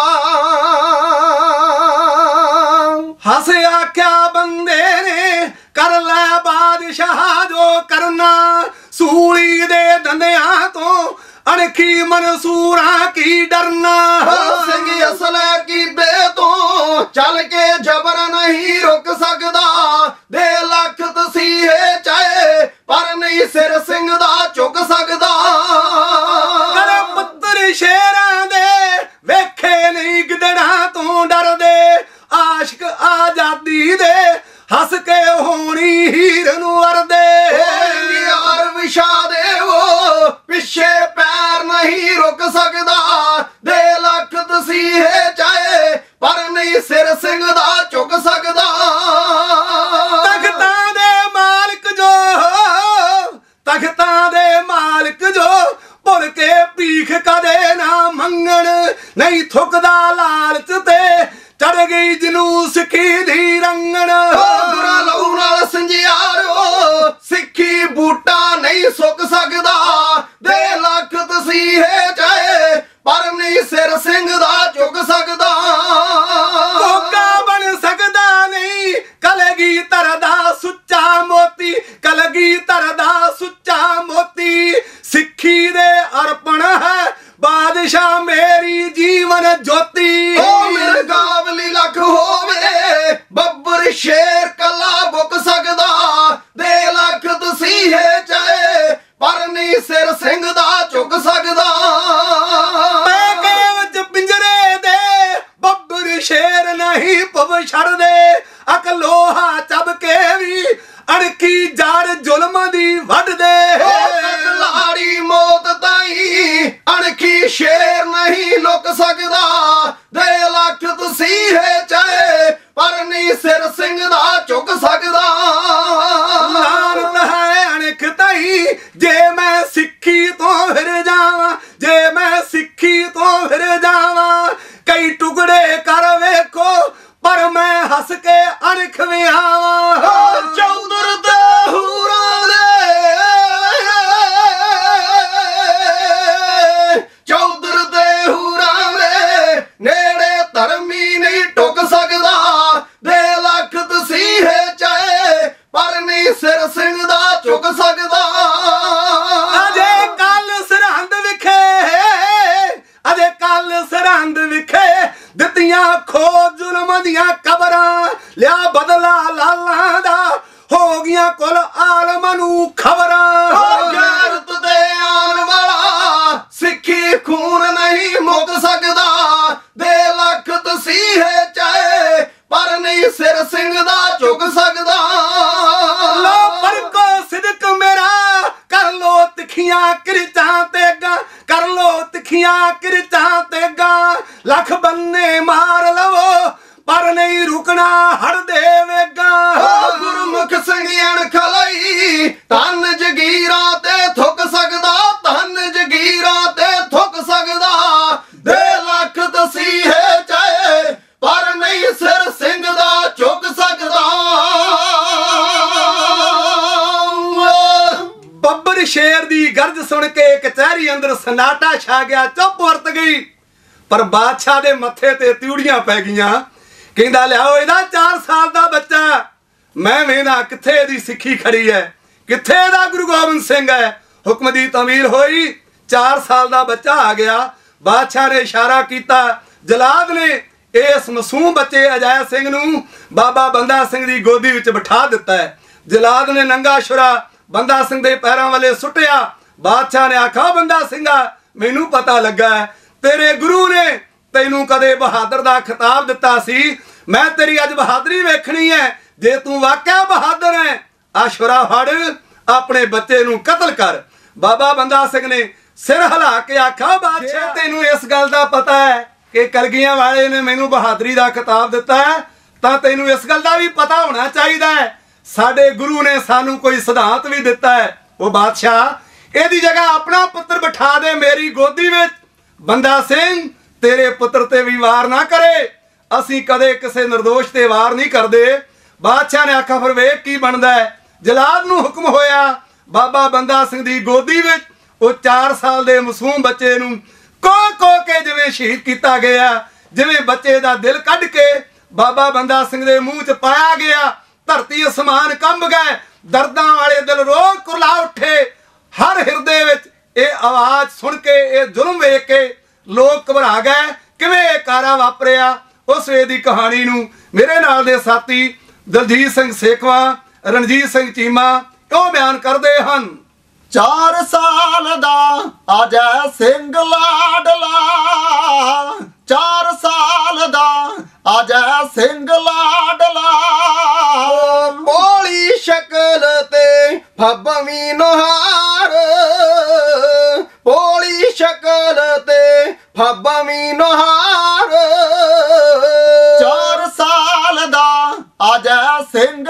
ਬਾਦਸ਼ਾਹ ਜੋ ਕਰਨਾ ਸੂਲੀ ਦੇ ਦੰਦਿਆਂ ਤੋਂ ਅਣਖੀ ਮਨਸੂਰਾਂ ਕੀ ਡਰਨਾ ਸਿੰਘ ਅਸਲ ਕੀਦੇ ਤੋਂ ਚੱਲ ਕੇ ਜਬਰ ਨਹੀਂ ਰੁਕ ਸਕਦਾ। ਦੇ ਲੱਖ ਤਸੀਹੇ ਚਾਹੇ ਪਰ ਨਹੀਂ ਸਿਰ ਸਿੰਘ ਦਾ ਝੁਕ ਸਕਦਾ। ਕਰ ਪੁੱਤਰ ਸ਼ੇਰਾਂ ਦੇ ਵੇਖੇ ਨਹੀਂ ਗਿੱਦੜਾਂ ਤੋਂ ਡਰਦੇ। ਆਸ਼ਕ ਆਜ਼ਾਦੀ ਦੇ ਹੱਸ ਕੇ ਹੋਣੀ ਹੀਰ ਨੂੰ ਅਰਦੇ। ਯਾਰ ਵਿਸ਼ਾ ਦੇਵੋ। ਪਿੱਛੇ ਪੈਰ ਨਹੀਂ ਰੁਕ ਸਕਦਾ। ਦੇ ਲੱਖ ਤਸੀਹੇ ਚਾਹੇ ਪਰ ਨਹੀਂ ਸਿਰ ਸਿੰਘ ਦਾ ਝੁਕ ਸਕਦਾ। ਤਖਤਾਂ ਦੇ ਮਾਲਕ ਜੋ ਤਖਤਾਂ ਦੇ ਮਾਲਕ ਜੋ ਭੁੱਲ ਕੇ ਭੀਖ ਕਦੇ ਨਾ ਮੰਗਣ। ਨਹੀਂ ਥੁੱਕਦਾ ਲਾਲਚ ਤੇ ਚੜ ਗਈ ਜਲੂਸ ਕੀ ਦੀ ਰੰਗਣ। ਗੁਰਾ ਲਹੂ ਨਾਲ ਸੰਜਿਆਰੋ ਸਿੱਖੀ ਬੂਟਾ ਨਹੀਂ ਸੁੱਕ ਸਕਦਾ। ਦੇ ਲੱਖ ਤਸੀਹੇ ਚਾਹੇ ਪਰ ਨਹੀਂ ਸਿਰ ਸਿੰਘ ਦਾ ਚੁੱਕ ਸਕਦਾ। ਲੋ ਤਿਖੀਆਂ ਕਿਰਚਾਂ ਤੇਗਾ ਲੱਖ ਬੰਨੇ ਮਾਰ ਲਵੋ, ਪਰ ਨਹੀਂ ਰੁਕਣਾ ਹੜ ਦੇਵੇਗਾ ਗੁਰਮੁਖ ਸਿੰਘਿਆਣ ਖਲਾਈ ਤਨ ਜਗੀਰਾਂ ਤੇ ਸ਼ੇਰ ਦੀ ਗਰਜ ਸੁਣ ਕੇ ਕਚਹਿਰੀ ਅੰਦਰ ਸਨਾਟਾ ਛਾ ਗਿਆ, ਚੁੱਪ ਵਰਤ ਗਈ। ਪਰ ਬਾਦਸ਼ਾਹ ਦੇ ਮੱਥੇ ਤੇ ਤਿਉੜੀਆਂ ਪੈ ਗਈਆਂ। ਕਹਿੰਦਾ, ਲਿਆਓ ਇਹਦਾ 4 ਸਾਲ ਦਾ ਬੱਚਾ। ਮੈਂ ਵੇਖਦਾ ਕਿੱਥੇ ਇਹਦੀ ਸਿੱਖੀ ਖੜੀ ਹੈ ਕਿੱਥੇ ਇਹਦਾ ਗੁਰੂ ਗੋਬਿੰਦ ਸਿੰਘ ਹੈ ਹੁਕਮ ਦੀ ਤਮੀਰ ਹੋਈ। 4 ਸਾਲ ਦਾ ਬੱਚਾ ਆ ਗਿਆ। ਬਾਦਸ਼ਾਹ ਨੇ ਇਸ਼ਾਰਾ ਕੀਤਾ, ਜਲਾਦ ਨੇ ਇਸ ਮਾਸੂਮ ਬੱਚੇ ਅਜੈ ਸਿੰਘ ਨੂੰ ਬਾਬਾ ਬੰਦਾ ਸਿੰਘ ਦੀ ਗੋਦੀ ਵਿੱਚ ਬਿਠਾ ਦਿੱਤਾ ਹੈ ਜਲਾਦ ਨੇ ਨੰਗਾ ਸ਼ੁਰਾ ਬੰਦਾ ਸਿੰਘ ਦੇ ਪੈਰਾਂ ਵਾਲੇ ਸੁੱਟਿਆ ਬਾਦਸ਼ਾਹ ਨੇ ਆਖਾ ਬੰਦਾ ਸਿੰਘਾ ਮੈਨੂੰ ਪਤਾ ਲੱਗਾ ਤੇਰੇ ਗੁਰੂ ਨੇ ਤੈਨੂੰ ਕਦੇ ਬਹਾਦਰ ਦਾ ਖਿਤਾਬ ਦਿੱਤਾ ਸੀ। ਮੈਂ ਤੇਰੀ ਅੱਜ ਬਹਾਦਰੀ ਵੇਖਣੀ ਹੈ ਜੇ ਤੂੰ ਵਾਕਿਆ ਬਹਾਦਰ ਹੈ ਆ ਛੁਰਾ ਫੜ ਆਪਣੇ ਬੱਚੇ ਨੂੰ ਕਤਲ ਕਰ। ਬਾਬਾ ਬੰਦਾ ਸਿੰਘ ਨੇ ਸਿਰ ਹਿਲਾ ਕੇ ਆਖਾ ਬਾਦਸ਼ਾਹ ਤੈਨੂੰ ਇਸ ਗੱਲ ਦਾ ਪਤਾ ਹੈ ਕਿ ਕਲਗੀਆਂ ਵਾਲੇ ਨੇ ਮੈਨੂੰ ਬਹਾਦਰੀ ਦਾ ਖਿਤਾਬ ਦਿੱਤਾ ਹੈ ਤਾਂ ਤੈਨੂੰ ਇਸ ਗੱਲ ਦਾ ਵੀ ਪਤਾ ਹੋਣਾ ਚਾਹੀਦਾ ਹੈ ਸਾਡੇ ਗੁਰੂ ਨੇ ਸਾਨੂੰ ਕੋਈ ਸਿਧਾਂਤ ਵੀ ਦਿੱਤਾ ਹੈ। ਉਹ ਬਾਦਸ਼ਾਹ, ਇਹਦੀ ਜਗ੍ਹਾ ਆਪਣਾ ਪੁੱਤਰ ਬਿਠਾ ਦੇ ਮੇਰੀ ਗੋਦੀ ਵਿੱਚ। ਬੰਦਾ ਸਿੰਘ, ਤੇਰੇ ਪੁੱਤਰ ਤੇ ਵੀ ਵਾਰ ਨਾ ਕਰੇ। ਅਸੀਂ ਕਦੇ ਕਿਸੇ નિર્ਦੋਸ਼ ਤੇ ਵਾਰ ਨਹੀਂ ਕਰਦੇ। ਬਾਦਸ਼ਾਹ ਨੇ ਆਖਿਆ, ਫਿਰ ਵੇਖ ਕੀ ਬਣਦਾ ਹੈ। ਜਲਾਦ ਨੂੰ ਹੁਕਮ ਹੋਇਆ, ਬਾਬਾ ਬੰਦਾ ਸਿੰਘ ਦੀ ਗੋਦੀ ਵਿੱਚ। ਉਹ 4 ਸਾਲ ਦੇ ਮਾਸੂਮ ਬੱਚੇ ਨੂੰ ਕੋ ਕੋ ਕੇ ਜਿਵੇਂ ਸ਼ਹੀਦ ਕੀਤਾ ਗਿਆ, ਜਿਵੇਂ ਬੱਚੇ ਦਾ ਦਿਲ ਕੱਢ ਕੇ ਬਾਬਾ ਬੰਦਾ ਸਿੰਘ ਦੇ ਮੂੰਹ 'ਚ ਪਾਇਆ ਗਿਆ। ਧਰਤੀ ਅਸਮਾਨ ਕੰਬ ਗਏ, ਦਰਦਾਂ ਵਾਲੇ ਦਿਲ ਰੋ ਕੁਰਲਾ ਉੱਠੇ। ਹਰ ਹਿਰਦੇ ਵਿੱਚ ਇਹ ਆਵਾਜ਼ ਸੁਣ ਕੇ, ਇਹ ਜ਼ੁਲਮ ਵੇਖ ਕੇ ਲੋਕ ਘਬਰਾ ਗਏ, ਕਿਵੇਂ ਇਹ ਕਾਰਾ ਵਾਪਰਿਆ? ਉਸ ਵੇ ਦੀ ਕਹਾਣੀ ਨੂੰ ਮੇਰੇ ਨਾਲ ਦੇ ਸਾਥੀ ਦਲਜੀਤ ਸਿੰਘ ਸੇਖਵਾ, ਰਣਜੀਤ ਸਿੰਘ ਚੀਮਾ ਉਹ ਬਿਆਨ ਕਰਦੇ ਹਨ? ਚਾਰ ਸਾਲ ਦਾ ਅਜੈ ਸਿੰਘ ਲਾਡਲਾ। ਚਾਰ ਸਾਲ ਦਾ ਅਜੈ ਸਿੰਘ ਲਾਡਲਾ। ਬੋਲੀ ਸ਼ਕਲ ਤੇ ਫੱਬਵੀਂ ਨੋਹਾਰ। ਬੋਲੀ ਸ਼ਕਲ ਤੇ ਫੱਬਵੀਂ ਨੋਹਾਰ। ਚਾਰ ਸਾਲ ਦਾ ਅਜੈ ਸਿੰਘ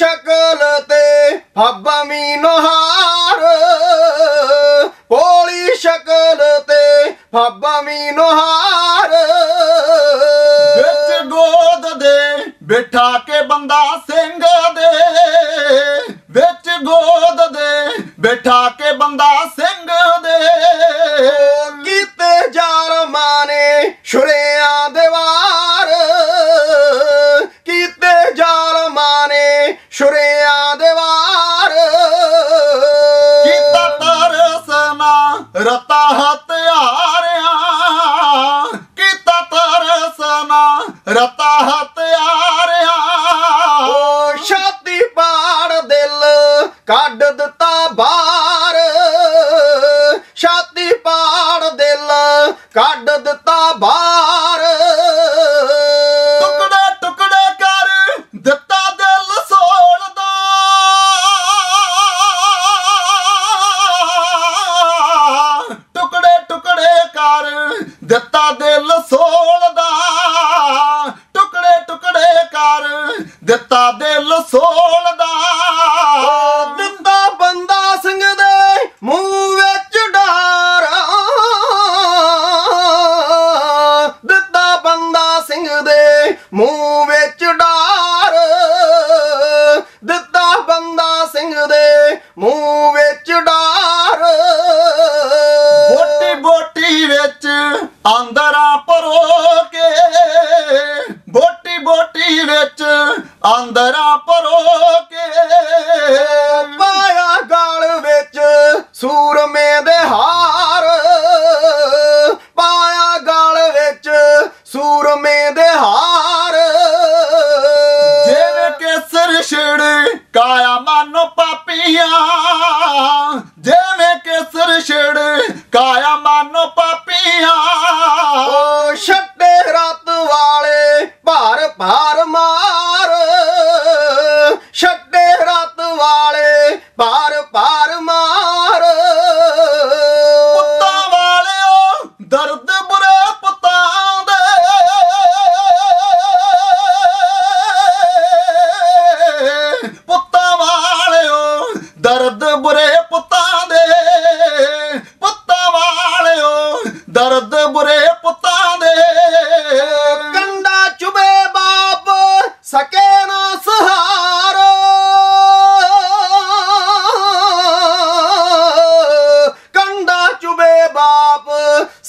ਸ਼ਕਲ ਤੇ ਫੱਬਵੀਂ ਨੋਹਾਰ ਬੋਲੀ ਸ਼ਕਲ ਤੇ ਫੱਬਵੀਂ ਨੋਹਾਰ ਵਿੱਚ ਗੋਦ ਦੇ ਬਿਠਾ ਕੇ ਬੰਦਾ ਸਿੰਘ ਦੇ। ਵਿੱਚ ਗੋਦ ਦੇ ਬਿਠਾ ਕੇ ਬੰਦਾ ਸਿੰਘ ਦੇ। ਕੀਤੇ ਜਾਰ ਮਾਨੇ ਸ਼ੁਰਿਆਂ ਦੇ ਰਤਾ ਹਤਿਆਰਿਆਂ ਓ ਛਾਤੀ ਪਾੜ ਦਿਲ ਕੱਢ ਦਿੱਤਾ ਬਾਹਰ। ਛਾਤੀ ਪਾੜ ਦਿਲ ਕੱਢ ਦਿੱਤਾ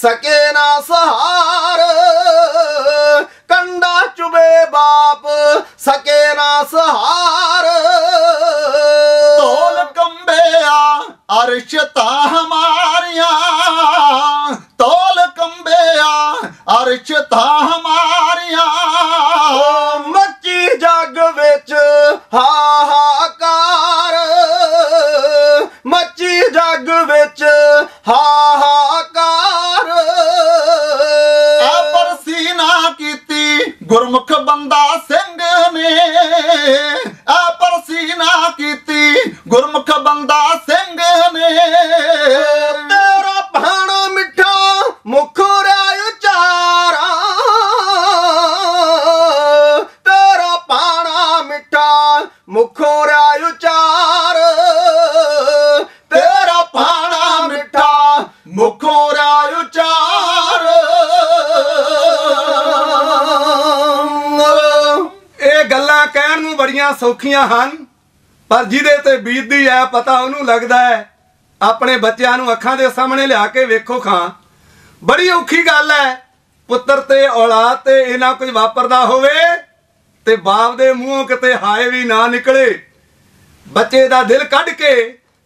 ਸਕੇ ਨਾ ਸਹਾਰ। ਕੰਡਾ ਚੁਬੇ ਬਾਪ ਸਕੇ ਨਾ ਸਹਾਰ। ਤੋਲ ਕੰਬਿਆ ਅਰਸ਼ ਸੌਖੀਆਂ ਹਨ, ਪਰ ਜਿਹਦੇ ਤੇ ਬੀਤਦੀ ਹੈ ਪਤਾ ਉਹਨੂੰ ਲੱਗਦਾ ਹੈ ਆਪਣੇ ਬੱਚਿਆਂ ਨੂੰ ਅੱਖਾਂ ਦੇ ਸਾਹਮਣੇ ਲਿਆ ਕੇ ਵੇਖੋ ਖਾਂ। ਬੜੀ ਔਖੀ ਗੱਲ ਹੈ ਪੁੱਤਰ ਤੇ ਔਲਾਦ ਤੇ ਇਹਨਾਂ ਕੁਝ ਵਾਪਰਦਾ ਹੋਵੇ, ਤੇ ਬਾਪ ਦੇ ਮੂੰਹੋਂ ਕਿਤੇ ਹਾਏ ਵੀ ਨਾ ਨਿਕਲੇ। ਬੱਚੇ ਦਾ ਦਿਲ ਕੱਢ ਕੇ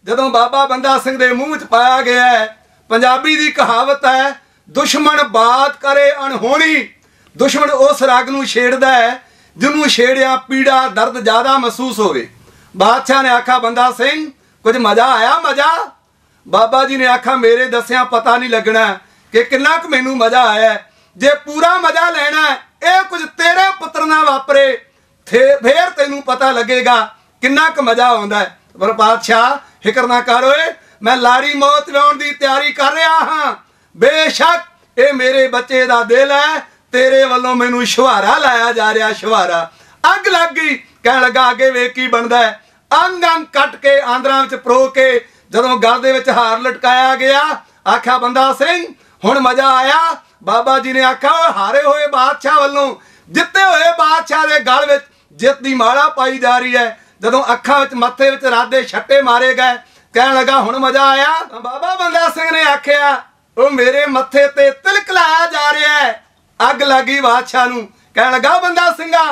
ਜਦੋਂ ਬਾਬਾ ਬੰਦਾ ਸਿੰਘ ਦੇ ਮੂੰਹ 'ਚ ਪਾਇਆ ਗਿਆ ਪੰਜਾਬੀ ਦੀ ਕਹਾਵਤ ਹੈ ਦੁਸ਼ਮਣ ਬਾਤ ਕਰੇ ਅਣਹੋਣੀ। ਦੁਸ਼ਮਣ ਉਸ ਰਗ ਨੂੰ ਛੇੜਦਾ ਹੈ ਜਿਹਨੂੰ ਛੇੜਿਆ, ਪੀੜਾ, ਦਰਦ ਜ਼ਿਆਦਾ ਮਹਿਸੂਸ ਹੋਵੇ। ਬਾਦਸ਼ਾਹ ਨੇ ਆਖਾ ਬੰਦਾ ਸਿੰਘ, ਕੁਝ ਮਜ਼ਾ ਆਇਆ ਮਜ਼ਾ? ਬਾਬਾ ਜੀ ਨੇ ਆਖਾ ਮੇਰੇ ਦੱਸਿਆ ਪਤਾ ਨਹੀਂ ਲੱਗਣਾ ਕਿ ਕਿੰਨਾ ਕੁ ਮੈਨੂੰ ਮਜ਼ਾ ਆਇਆ ਜੇ ਪੂਰਾ ਮਜ਼ਾ ਲੈਣਾ ਇਹ ਕੁਝ ਤੇਰੇ ਪੁੱਤਰ ਨਾਲ ਵਾਪਰੇ। ਥੇ- ਫੇਰ ਤੈਨੂੰ ਪਤਾ ਲੱਗੇਗਾ ਕਿੰਨਾ ਕੁ ਮਜ਼ਾ ਆਉਂਦਾ ਹੈ। ਪਰ ਬਾਦਸ਼ਾਹ ਫਿਕਰ ਨਾ ਕਰ ਓਏ, ਮੈਂ ਲਾੜੀ ਮੌਤ ਲਾਉਣ ਦੀ ਤਿਆਰੀ ਕਰ ਰਿਹਾ ਹਾਂ। ਬੇਸ਼ੱਕ ਇਹ ਮੇਰੇ ਬੱਚੇ ਦਾ ਦਿਲ ਹੈ ਤੇਰੇ ਵੱਲੋਂ ਮੈਨੂੰ ਸ਼ੁਹਾਰਾ ਲਾਇਆ ਜਾ ਰਿਹਾ, ਸ਼ੁਹਾਰਾ। ਅੱਗ ਲੱਗ ਗਈ। ਕਹਿਣ ਲੱਗਾ, ਅੱਗੇ ਵੇਖ ਕੀ ਬਣਦਾ ਹੈ। ਅੰਗ ਅੰਗ ਕੱਟ ਕੇ ਆਂਦਰਾਂ ਵਿੱਚ ਪਰੋ ਕੇ ਜਦੋਂ ਗਲ ਦੇ ਵਿੱਚ ਹਾਰ ਲਟਕਾਇਆ ਗਿਆ, ਆਖਿਆ, ਬੰਦਾ ਸਿੰਘ, ਹੁਣ ਮਜ਼ਾ ਆਇਆ? ਬਾਬਾ ਜੀ ਨੇ ਆਖਿਆ ਹਾਰੇ ਹੋਏ ਬਾਦਸ਼ਾਹ ਵੱਲੋਂ, ਜਿੱਤੇ ਹੋਏ ਬਾਦਸ਼ਾਹ ਦੇ ਗਲ ਵਿੱਚ ਜਿੱਤ ਦੀ ਮਾਲਾ ਪਾਈ ਜਾ ਰਹੀ ਹੈ। ਜਦੋਂ ਅੱਖਾਂ ਵਿੱਚ, ਮੱਥੇ ਵਿੱਚ ਰਾਦੇ ਛੱਟੇ ਮਾਰੇ ਗਏ, ਕਹਿਣ ਲੱਗਾ, ਹੁਣ ਮਜ਼ਾ ਆਇਆ? ਬਾਬਾ ਬੰਦਾ ਸਿੰਘ ਨੇ ਆਖਿਆ ਉਹ ਮੇਰੇ ਮੱਥੇ ਤੇ ਤਿਲਕ ਲਾਇਆ ਜਾ ਰਿਹਾ ਹੈ। ਅੱਗ ਲੱਗੀ ਬਾਦਸ਼ਾਹ ਨੂੰ। ਕਹਿਣ ਲੱਗਾ ਬੰਦਾ ਸਿੰਘਾ,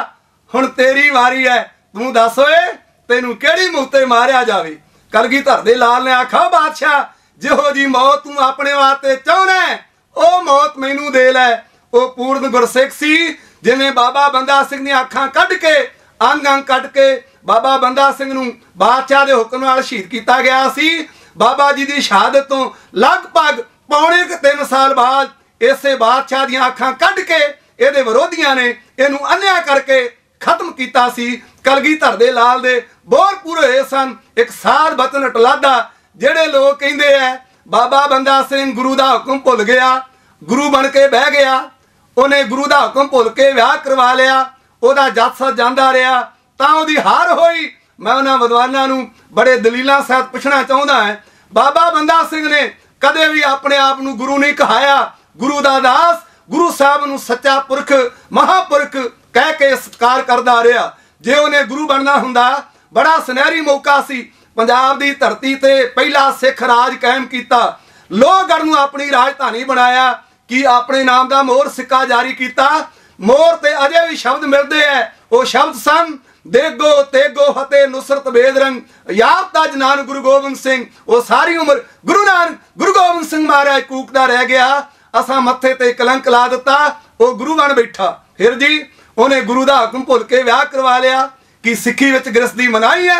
ਹੁਣ ਤੇਰੀ ਵਾਰੀ ਹੈ ਤੂੰ ਦੱਸ ਓਏ, ਤੈਨੂੰ ਕਿਹੜੀ ਮੁਕਤੇ ਮਾਰਿਆ ਜਾਵੇ? ਕਲਗੀਧਰ ਦੇ ਲਾਲ ਨੇ ਆਖਾ ਬਾਦਸ਼ਾਹ, ਜਿਹੋ ਜੀ ਮੌਤ ਤੂੰ ਆਪਣੇ ਵਾਸਤੇ ਚਾਹੁੰਦਾ ਉਹ ਮੌਤ ਮੈਨੂੰ ਦੇ ਲੈ। ਉਹ ਪੂਰਨ ਗੁਰਸਿੱਖ ਸੀ, ਜਿਵੇਂ ਬਾਬਾ ਬੰਦਾ ਸਿੰਘ ਦੀਆਂ ਅੱਖਾਂ ਕੱਢ ਕੇ, ਅੰਗ ਅੰਗ ਕੱਢ ਕੇ ਬਾਬਾ ਬੰਦਾ ਸਿੰਘ ਨੂੰ ਬਾਦਸ਼ਾਹ ਦੇ ਹੁਕਮ ਨਾਲ ਸ਼ਹੀਦ ਕੀਤਾ ਗਿਆ ਸੀ। ਬਾਬਾ ਜੀ ਦੀ ਸ਼ਹਾਦਤ ਤੋਂ ਲਗਭਗ ਪੌਣੇ ਕੁ 3 ਸਾਲ ਬਾਅਦ ਇਸੇ ਬਾਦਸ਼ਾਹ ਦੀਆਂ ਅੱਖਾਂ ਕੱਢ ਕੇ ਇਹਦੇ ਵਿਰੋਧੀਆਂ ਨੇ ਇਹਨੂੰ ਅੰਨਿਆ ਕਰਕੇ ਖਤਮ ਕੀਤਾ ਸੀ। ਕਲਗੀਧਰ ਦੇ ਲਾਲ ਦੇ ਬਹੁਤ ਪੂਰੇ ਸਨ। ਇੱਕ ਸਾਧ ਬਚਨ ਟਲਾਦਾ ਜਿਹੜੇ ਲੋਕ ਕਹਿੰਦੇ ਐ ਬਾਬਾ ਬੰਦਾ ਸਿੰਘ ਗੁਰੂ ਦਾ ਹੁਕਮ ਭੁੱਲ ਗਿਆ, ਗੁਰੂ ਬਣ ਕੇ ਬਹਿ ਗਿਆ। ਉਹਨੇ ਗੁਰੂ ਦਾ ਹੁਕਮ ਭੁੱਲ ਕੇ ਵਿਆਹ ਕਰਵਾ ਲਿਆ। ਉਹਦਾ ਜੱਜ ਸੱਜ ਜਾਂਦਾ ਰਿਹਾ। ਤਾਂ ਉਹਦੀ ਹਾਰ ਹੋਈ। ਮੈਂ ਉਹਨਾਂ ਵਿਦਵਾਨਾਂ ਨੂੰ ਬੜੇ ਦਲੀਲਾਂ ਸਹਿਤ ਪੁੱਛਣਾ ਚਾਹੁੰਦਾ ਹਾਂ, ਬਾਬਾ ਬੰਦਾ ਸਿੰਘ ਨੇ ਕਦੇ ਵੀ ਆਪਣੇ ਆਪ ਨੂੰ ਗੁਰੂ ਨਹੀਂ ਕਹਾਇਆ। ਗੁਰੂ ਦਾ ਦਾਸ, ਗੁਰੂ ਸਾਹਿਬ ਨੂੰ ਸੱਚਾ ਪੁਰਖ, ਮਹਾਪੁਰਖ ਕਹਿ ਕੇ ਸਤਿਕਾਰ ਕਰਦਾ ਰਿਹਾ। ਜੇ ਉਹਨੇ ਗੁਰੂ ਬਣਨਾ ਹੁੰਦਾ, ਬੜਾ ਸੁਨਹਿਰੀ ਮੌਕਾ ਸੀ। ਪੰਜਾਬ ਦੀ ਧਰਤੀ ਤੇ ਪਹਿਲਾ ਸਿੱਖ ਰਾਜ ਕਾਇਮ ਕੀਤਾ। ਲੋਹਗੜ੍ਹ ਨੂੰ ਆਪਣੀ ਰਾਜਧਾਨੀ ਬਣਾਇਆ, ਕਿ ਆਪਣੇ ਨਾਮ ਦਾ ਮੋਹਰ ਸਿੱਕਾ ਜਾਰੀ ਕੀਤਾ? ਮੋਹਰ ਤੇ ਅਜੇ ਵੀ ਸ਼ਬਦ ਮਿਲਦੇ ਐ। ਉਹ ਸ਼ਬਦ ਸਨ, ਦੇਗੋ, ਤੇਗੋ ਫਤਿਹ ਨੁਸਰਤ ਬੇਦਰੰਗ ਯਾਦ ਤਜ ਜਨਾਨ ਗੁਰੂ ਗੋਬਿੰਦ ਸਿੰਘ, ਉਹ ਸਾਰੀ ਉਮਰ ਗੁਰੂ ਨਾਨਕ, ਗੁਰੂ ਗੋਬਿੰਦ ਸਿੰਘ ਮਹਾਰਾਜ ਕੂਕਦਾ ਰਹਿ ਗਿਆ। ਅਸਾਂ ਮੱਥੇ ਤੇ ਕਲੰਕ ਲਾ ਦਿੱਤਾ, ਉਹ ਗੁਰੂ ਬਣ ਬੈਠਾ। ਫਿਰ ਜੀ, ਉਹਨੇ ਗੁਰੂ ਦਾ ਹੁਕਮ ਭੁੱਲ ਕੇ ਵਿਆਹ ਕਰਵਾ ਲਿਆ, ਕਿ ਸਿੱਖੀ ਵਿੱਚ ਗ੍ਰਸਤੀ ਮਨਾਈ ਹੈ।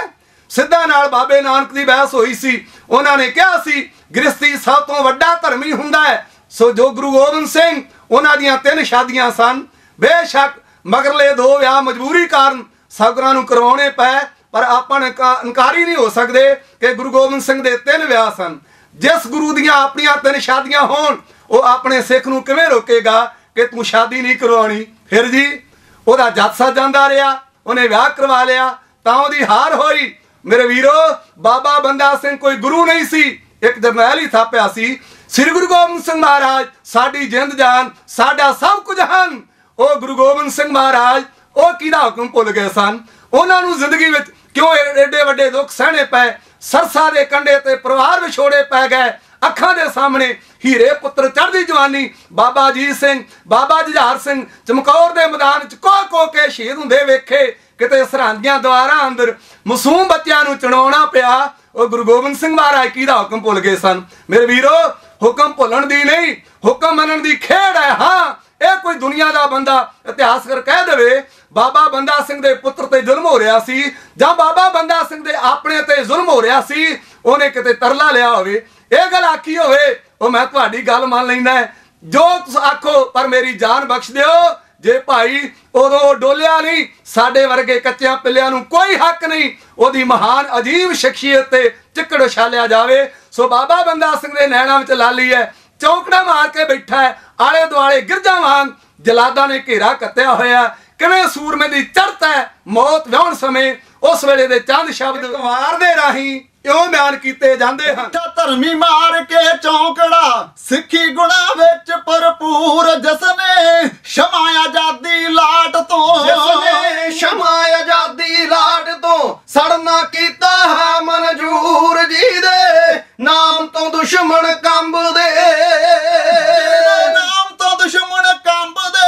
ਸਿੱਧਾ ਨਾਲ ਬਾਬੇ ਨਾਨਕ ਦੀ ਬਹਿਸ ਹੋਈ ਸੀ। ਉਹਨਾਂ ਨੇ ਕਿਹਾ ਸੀ ਗ੍ਰਸਤੀ ਸਭ ਤੋਂ ਵੱਡਾ ਧਰਮੀ ਹੁੰਦਾ ਹੈ। ਸੋ ਜੋ ਗੁਰੂ ਗੋਬਿੰਦ ਸਿੰਘ, ਉਹਨਾਂ ਦੀਆਂ ਤਿੰਨ ਸ਼ਾਦੀਆਂ ਸਨ। ਬੇਸ਼ੱਕ ਮਗਰਲੇ ਦੋ ਵਿਆਹ ਮਜਬੂਰੀ ਕਾਰਨ ਸਗਰਾਂ ਨੂੰ ਕਰਵਾਉਣੇ ਪਏ, ਪਰ ਆਪਾਂ ਨੇ ਇਨਕਾਰੀ ਨਹੀਂ ਹੋ ਸਕਦੇ ਕਿ ਗੁਰੂ ਗੋਬਿੰਦ ਸਿੰਘ ਦੇ ਤਿੰਨ ਵਿਆਹ ਸਨ। ਜਿਸ ਗੁਰੂ ਦੀਆਂ ਆਪਣੀਆਂ ਤਿੰਨ ਸ਼ਾਦੀਆਂ ਹੋਣ ਉਹ ਆਪਣੇ ਸਿੱਖ ਨੂੰ ਕਿਵੇਂ ਰੋਕੇਗਾ ਕਿ ਤੂੰ ਸ਼ਾਦੀ ਨਹੀਂ ਕਰਵਾਉਣੀ? ਫਿਰ ਜੀ, ਉਹਦਾ ਜੱਜ ਸੱਜ ਜਾਂਦਾ ਰਿਹਾ, ਉਹਨੇ ਵਿਆਹ ਕਰਵਾ ਲਿਆ, ਤਾਂ ਉਹਦੀ ਹਾਰ ਹੋਈ। ਮੇਰੇ ਵੀਰੋ, ਬਾਬਾ ਬੰਦਾ ਸਿੰਘ ਕੋਈ ਗੁਰੂ ਨਹੀਂ ਸੀ। ਇੱਕ ਜਰਨੈਲ ਹੀ ਥਾਪਿਆ ਸੀ। ਸ੍ਰੀ ਗੁਰੂ ਗੋਬਿੰਦ ਸਿੰਘ ਮਹਾਰਾਜ, ਸਾਡੀ ਜਿੰਦ ਜਾਨ, ਸਾਡਾ ਸਭ ਕੁਝ ਹਨ। ਉਹ ਗੁਰੂ ਗੋਬਿੰਦ ਸਿੰਘ ਮਹਾਰਾਜ, ਉਹ ਕਿਹਦਾ ਹੁਕਮ ਭੁੱਲ ਗਏ ਸਨ? ਉਹਨਾਂ ਨੂੰ ਜ਼ਿੰਦਗੀ ਵਿੱਚ ਕਿਉਂ ਐਡੇ ਵੱਡੇ ਦੁੱਖ ਸਹਿਣੇ ਪਏ? ਸਰਸਾ ਦੇ ਕੰਢੇ ਤੇ ਪਰਿਵਾਰ ਵਿਛੋੜੇ ਪੈ ਗਏ। ਅੱਖਾਂ ਦੇ ਸਾਹਮਣੇ ਹੀਰੇ ਪੁੱਤਰ ਚੜ੍ਹਦੀ ਜਵਾਨੀ, ਬਾਬਾ ਅਜੀਤ ਸਿੰਘ, ਬਾਬਾ ਜੁਝਾਰ ਸਿੰਘ, ਚਮਕੌਰ ਦੇ ਮੈਦਾਨ ਚ ਕੋ ਕੋ ਕੇ ਸ਼ਹੀਦ ਹੁੰਦੇ ਵੇਖੇ। ਕਿਤੇ ਸਰਹੰਦੀਆਂ ਦੁਆਰਾਂ ਅੰਦਰ ਮਾਸੂਮ ਬੱਚਿਆਂ ਨੂੰ ਚਣਾਉਣਾ ਪਿਆ, ਉਹ ਗੁਰੂ ਗੋਬਿੰਦ ਸਿੰਘ ਮਹਾਰਾਜ ਕੀ ਦਾ ਹੁਕਮ ਭੁੱਲ ਗਏ ਸਨ। ਮੇਰੇ ਵੀਰੋ, ਹੁਕਮ ਭੁੱਲਣ ਦੀ ਨਹੀਂ, ਹੁਕਮ ਮੰਨਣ ਦੀ ਖੇਡ ਹੈ, ਹਾਂ, ਇਹ ਕੋਈ ਦੁਨੀਆ ਦਾ ਬੰਦਾ ਇਤਿਹਾਸਕਾਰ ਕਹਿ ਦੇਵੇ, ਬਾਬਾ ਬੰਦਾ ਸਿੰਘ ਦੇ ਪੁੱਤਰ ਤੇ ਜ਼ੁਲਮ ਹੋ ਰਿਹਾ ਸੀ ਜਾਂ ਬਾਬਾ ਬੰਦਾ ਸਿੰਘ ਦੇ ਆਪਣੇ ਤੇ ਜ਼ੁਲਮ ਹੋ ਰਿਹਾ ਸੀ ਉਹਨੇ ਕਿਤੇ ਤਰਲਾ ਲਿਆ ਹੋਵੇ, ਇਹ ਗੱਲ ਆਖੀ ਹੋਵੇ, ਉਹ ਮੈਂ ਤੁਹਾਡੀ ਗੱਲ ਮੰਨ ਲੈਂਦਾ ਜੋ ਤੁਸੀਂ ਆਖੋ, ਪਰ ਮੇਰੀ ਜਾਨ ਬਖਸ਼ ਦਿਓ। ਜੇ ਭਾਈ ਉਦੋਂ ਡੋਲਿਆ ਨਹੀਂ, ਸਾਡੇ ਵਰਗੇ ਕੱਚਿਆਂ ਪਿੱਲਿਆਂ ਨੂੰ ਕੋਈ ਹੱਕ ਨਹੀਂ, ਉਹਦੀ ਮਹਾਨ ਅਜੀਬ ਸ਼ਖਸੀਅਤ ਤੇ ਚਿੱਕੜ ਉਛਾਲਿਆ ਜਾਵੇ। ਸੋ ਬਾਬਾ ਬੰਦਾ ਸਿੰਘ ਦੇ ਨੈਣਾਂ ਵਿੱਚ ਲਾਲੀ ਹੈ, ਚੌਂਕੜਾ ਮਾਰ ਕੇ ਬੈਠਾ ਹੈ ਆਲੇ ਦੁਆਲੇ ਗਿਰਜਾਂ ਵਾਂਗ ਜਲਾਦਾਂ ਨੇ ਘੇਰਾ ਕੱਤਿਆ ਹੋਇਆ ਕਿਵੇਂ ਸੂਰਮੇ ਦੀ ਚੜ੍ਹਤ ਹੈ, ਮੌਤ ਵਿਆਹਣ ਸਮੇਂ, ਉਸ ਵੇਲੇ ਦੇ ਚੰਦ ਸ਼ਬਦ ਕੁਮਾਰ ਦੇ ਰਾਹੀਂ ਇਉਂ ਬਿਆਨ ਕੀਤੇ ਜਾਂਦੇ ਹਨ। ਮਿੱਠਾ ਧਰਮੀ ਮਾਰ ਕੇ ਚੌਂਕੜਾ ਸਿੱਖੀ ਗੁਣਾ ਵਿੱਚ ਭਰਪੂਰ ਜਸਨੇ ਸ਼ਮਾ ਆਜ਼ਾਦੀ ਲਾਟ ਤੋਂ। ਜਿਸਨੇ ਸ਼ਮਾ ਆਜ਼ਾਦੀ ਲਾਡ ਤੋਂ। ਸੜਨਾ ਕੀਤਾ ਹੈ ਮਨਜੂਰ ਜੀ ਦੇ ਨਾਮ ਤੋਂ ਦੁਸ਼ਮਣ ਕੰਬਦੇ ਤੇਰੇ ਨਾਮ ਤੋਂ ਦੁਸ਼ਮਣ ਕੰਬਦੇ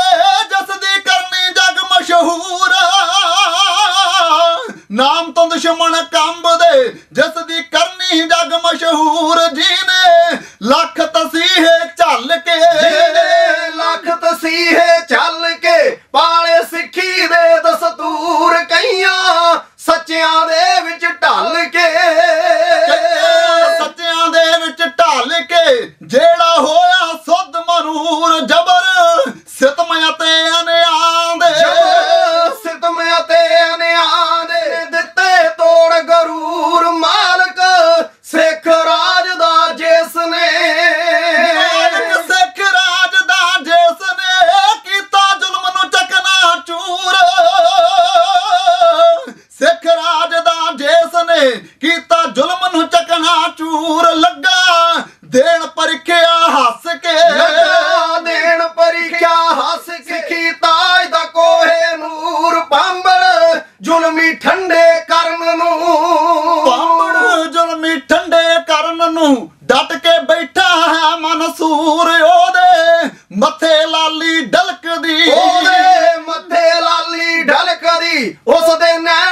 ਜਸ ਦੀ ਕਰਨੀ ਜਗ ਮਸ਼ਹੂਰ। ਨਾਮ ਤੋਂ ਦੁਸ਼ਮਣ ਕੰਬਦੇ ਜਸ ਦੀ ਕਰਨੀ ਜਗ ਮਸ਼ਹੂਰ ਜੀ ਨੇ ਲੱਖ ਤਸੀਹੇ ਝੱਲ ਕੇ। ਲੱਖ ਤਸੀਹੇ ਚੱਲ ਕੇ ਪਾਲੇ ਸਿੱਖੀ ਦੇ ਦਸਤੂਰ ਕਈਆਂ ਸੱਚਿਆਂ ਦੇ ਵਿੱਚ ਢਲ ਕੇ। ਸੱਚਿਆਂ ਦੇ ਵਿੱਚ ਢਲ ਕੇ ਜਿਹੜਾ ਹੋਇਆ ਸੁੱਧ ਮਨੂਰ ਜਬਰ ਸਿਤਮ ਅਤੇ ਅਨਿਆਂ ਨੇ ਕੀਤਾ ਜ਼ੁਲਮ ਨੂੰ ਚੱਕਣਾ ਚੂਰ ਲੱਗਾ। ਦੇਣ ਪਰਖਿਆ ਹੱਸ ਕੇ। ਲੱਗਾ ਦੇਣ ਪਰੀਖਿਆ ਹੱਸ ਕੇ। ਕੀ ਤਾਜ ਦਾ ਕੋਹੇ ਨੂਰ ਪੰਬੜ ਜ਼ੁਲਮੀ ਠੰਡੇ ਕਰਨ ਨੂੰ। ਪਾਂਬੜ ਜ਼ੁਲਮੀ ਠੰਡੇ ਕਰਨ ਨੂੰ ਡਟ ਕੇ ਬੈਠਾ ਹੈ ਮਨਸੂਰ ਉਹਦੇ। ਮੱਥੇ ਲਾਲੀ ਡਲਕਦੀ। ਉਹਦੇ ਮੱਥੇ ਲਾਲੀ ਢਲਕਦੀ ਉਸ ਦੇ ਨੈਣਾ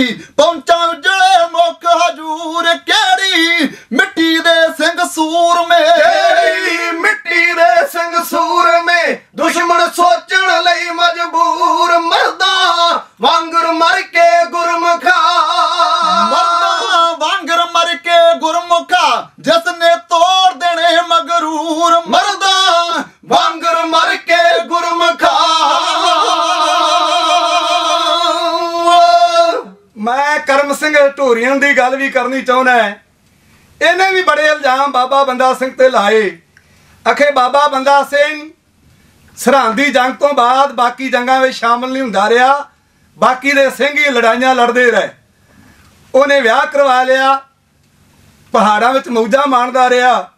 me. ਢੋਰੀਆਂ ਦੀ ਗੱਲ ਵੀ ਕਰਨੀ ਚਾਹੁੰਦਾ ਹੈ। ਇਹਨੇ ਵੀ ਬੜੇ ਇਲਜ਼ਾਮ ਬਾਬਾ ਬੰਦਾ ਸਿੰਘ ਤੇ ਲਾਏ। ਅਖੇ ਬਾਬਾ ਬੰਦਾ ਸਿੰਘ ਸਰਹੰਦ ਜੰਗ ਤੋਂ ਬਾਅਦ ਬਾਕੀ ਜੰਗਾਂ ਵਿੱਚ ਸ਼ਾਮਲ ਨਹੀਂ ਹੁੰਦਾ ਰਿਹਾ। ਬਾਕੀ ਦੇ ਸਿੰਘ ਹੀ ਲੜਾਈਆਂ ਲੜਦੇ ਰਹੇ। ਉਹਨੇ ਵਿਆਹ ਕਰਵਾ ਲਿਆ। ਪਹਾੜਾਂ ਵਿੱਚ ਮੌਜਾਂ ਮਾਣਦਾ ਰਿਹਾ।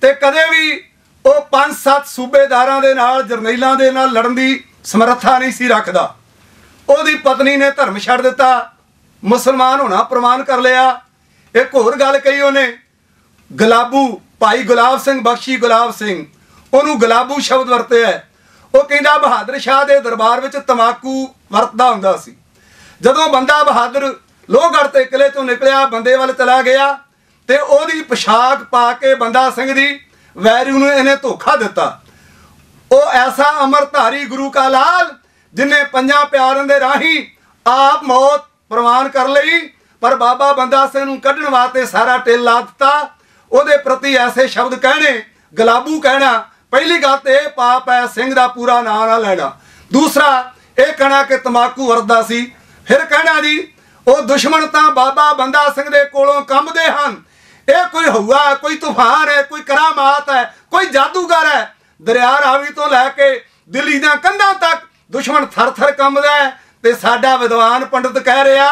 ਤੇ ਕਦੇ ਵੀ ਉਹ ਪੰਜ ਸੱਤ ਸੂਬੇਦਾਰਾਂ ਦੇ ਨਾਲ, ਜਰਨੈਲਾਂ ਦੇ ਨਾਲ ਲੜਨ ਦੀ ਸਮਰੱਥਾ ਨਹੀਂ ਸੀ ਰੱਖਦਾ। ਉਹਦੀ ਪਤਨੀ ਨੇ ਧਰਮ ਛੱਡ ਦਿੱਤਾ। ਮੁਸਲਮਾਨ ਹੋਣਾ ਪ੍ਰਮਾਣ ਕਰ ਲਿਆ। ਇੱਕ ਹੋਰ ਗੱਲ ਕਹੀ ਉਹਨੇ, ਗੁਲਾਬੂ, ਭਾਈ ਗੁਲਾਬ ਸਿੰਘ, ਬਖਸ਼ੀ ਗੁਲਾਬ ਸਿੰਘ। ਉਹਨੂੰ ਗੁਲਾਬੂ ਸ਼ਬਦ ਵਰਤਿਆ ਉਹ ਕਹਿੰਦਾ, ਬਹਾਦਰ ਸ਼ਾਹ ਦੇ ਦਰਬਾਰ ਵਿੱਚ ਤਮਾਕੂ ਵਰਤਦਾ ਹੁੰਦਾ ਸੀ। ਜਦੋਂ ਬੰਦਾ ਬਹਾਦਰ ਲੋਹਗੜ੍ਹ ਤੇ ਕਿਲੇ ਤੋਂ ਨਿਕਲਿਆ, ਬੰਦੇ ਵੱਲ ਚਲਾ ਗਿਆ, ਤੇ ਉਹਦੀ ਪੋਸ਼ਾਕ ਪਾ ਕੇ ਬੰਦਾ ਸਿੰਘ ਦੀ ਵੈਰੂ ਨੂੰ ਇਹਨੇ ਧੋਖਾ ਦਿੱਤਾ। ਉਹ ਐਸਾ ਅਮਰਧਾਰੀ ਗੁਰੂ ਕਾ ਲਾਲ, ਜਿਨੇ ਪੰਜਾਂ ਪਿਆਰਾਂ ਦੇ ਰਾਹੀਂ ਆਪ ਮੌਤ ਪ੍ਰਵਾਨ ਕਰ ਲਈ, ਪਰ ਬਾਬਾ ਬੰਦਾ ਸਿੰਘ ਨੂੰ ਕੱਢਣ ਵਾਸਤੇ ਸਾਰਾ ਟਿਲ ਲਾ ਦਿੱਤਾ। ਉਹਦੇ ਪ੍ਰਤੀ ਐਸੇ ਸ਼ਬਦ ਕਹਿਣੇ, ਗਲਾਬੂ ਕਹਿਣਾ, ਪਹਿਲੀ ਗੱਲ ਤੇ ਇਹ ਪਾਪ ਹੈ, ਸਿੰਘ ਦਾ ਪੂਰਾ ਨਾਂ ਨਾ ਲੈਣਾ। ਦੂਸਰਾ, ਇਹ ਕਹਿਣਾ ਕਿ ਤਮਾਕੂ ਵਰਦਾ ਸੀ। ਫਿਰ ਕਹਿਣਾ ਜੀ, ਉਹ ਦੁਸ਼ਮਣ ਤਾਂ ਬਾਬਾ ਬੰਦਾ ਸਿੰਘ ਦੇ ਕੋਲੋਂ ਕੰਬਦੇ ਹਨ। ਇਹ ਕੋਈ ਹਊਆ ਕੋਈ ਤੂਫਾਨ ਹੈ, ਕੋਈ ਕਰਾਮਾਤ ਹੈ, ਕੋਈ ਜਾਦੂਗਰ ਹੈ। ਦਰਿਆ ਰਾਵੀ ਤੋਂ ਲੈ ਕੇ ਦਿੱਲੀ ਦੀਆਂ ਕੰਧਾਂ ਤੱਕ ਦੁਸ਼ਮਣ ਥਰ-ਥਰ ਕੰਬਦਾ ਹੈ। ਤੇ ਸਾਡਾ ਵਿਦਵਾਨ ਪੰਡਤ ਕਹਿ ਰਿਹਾ,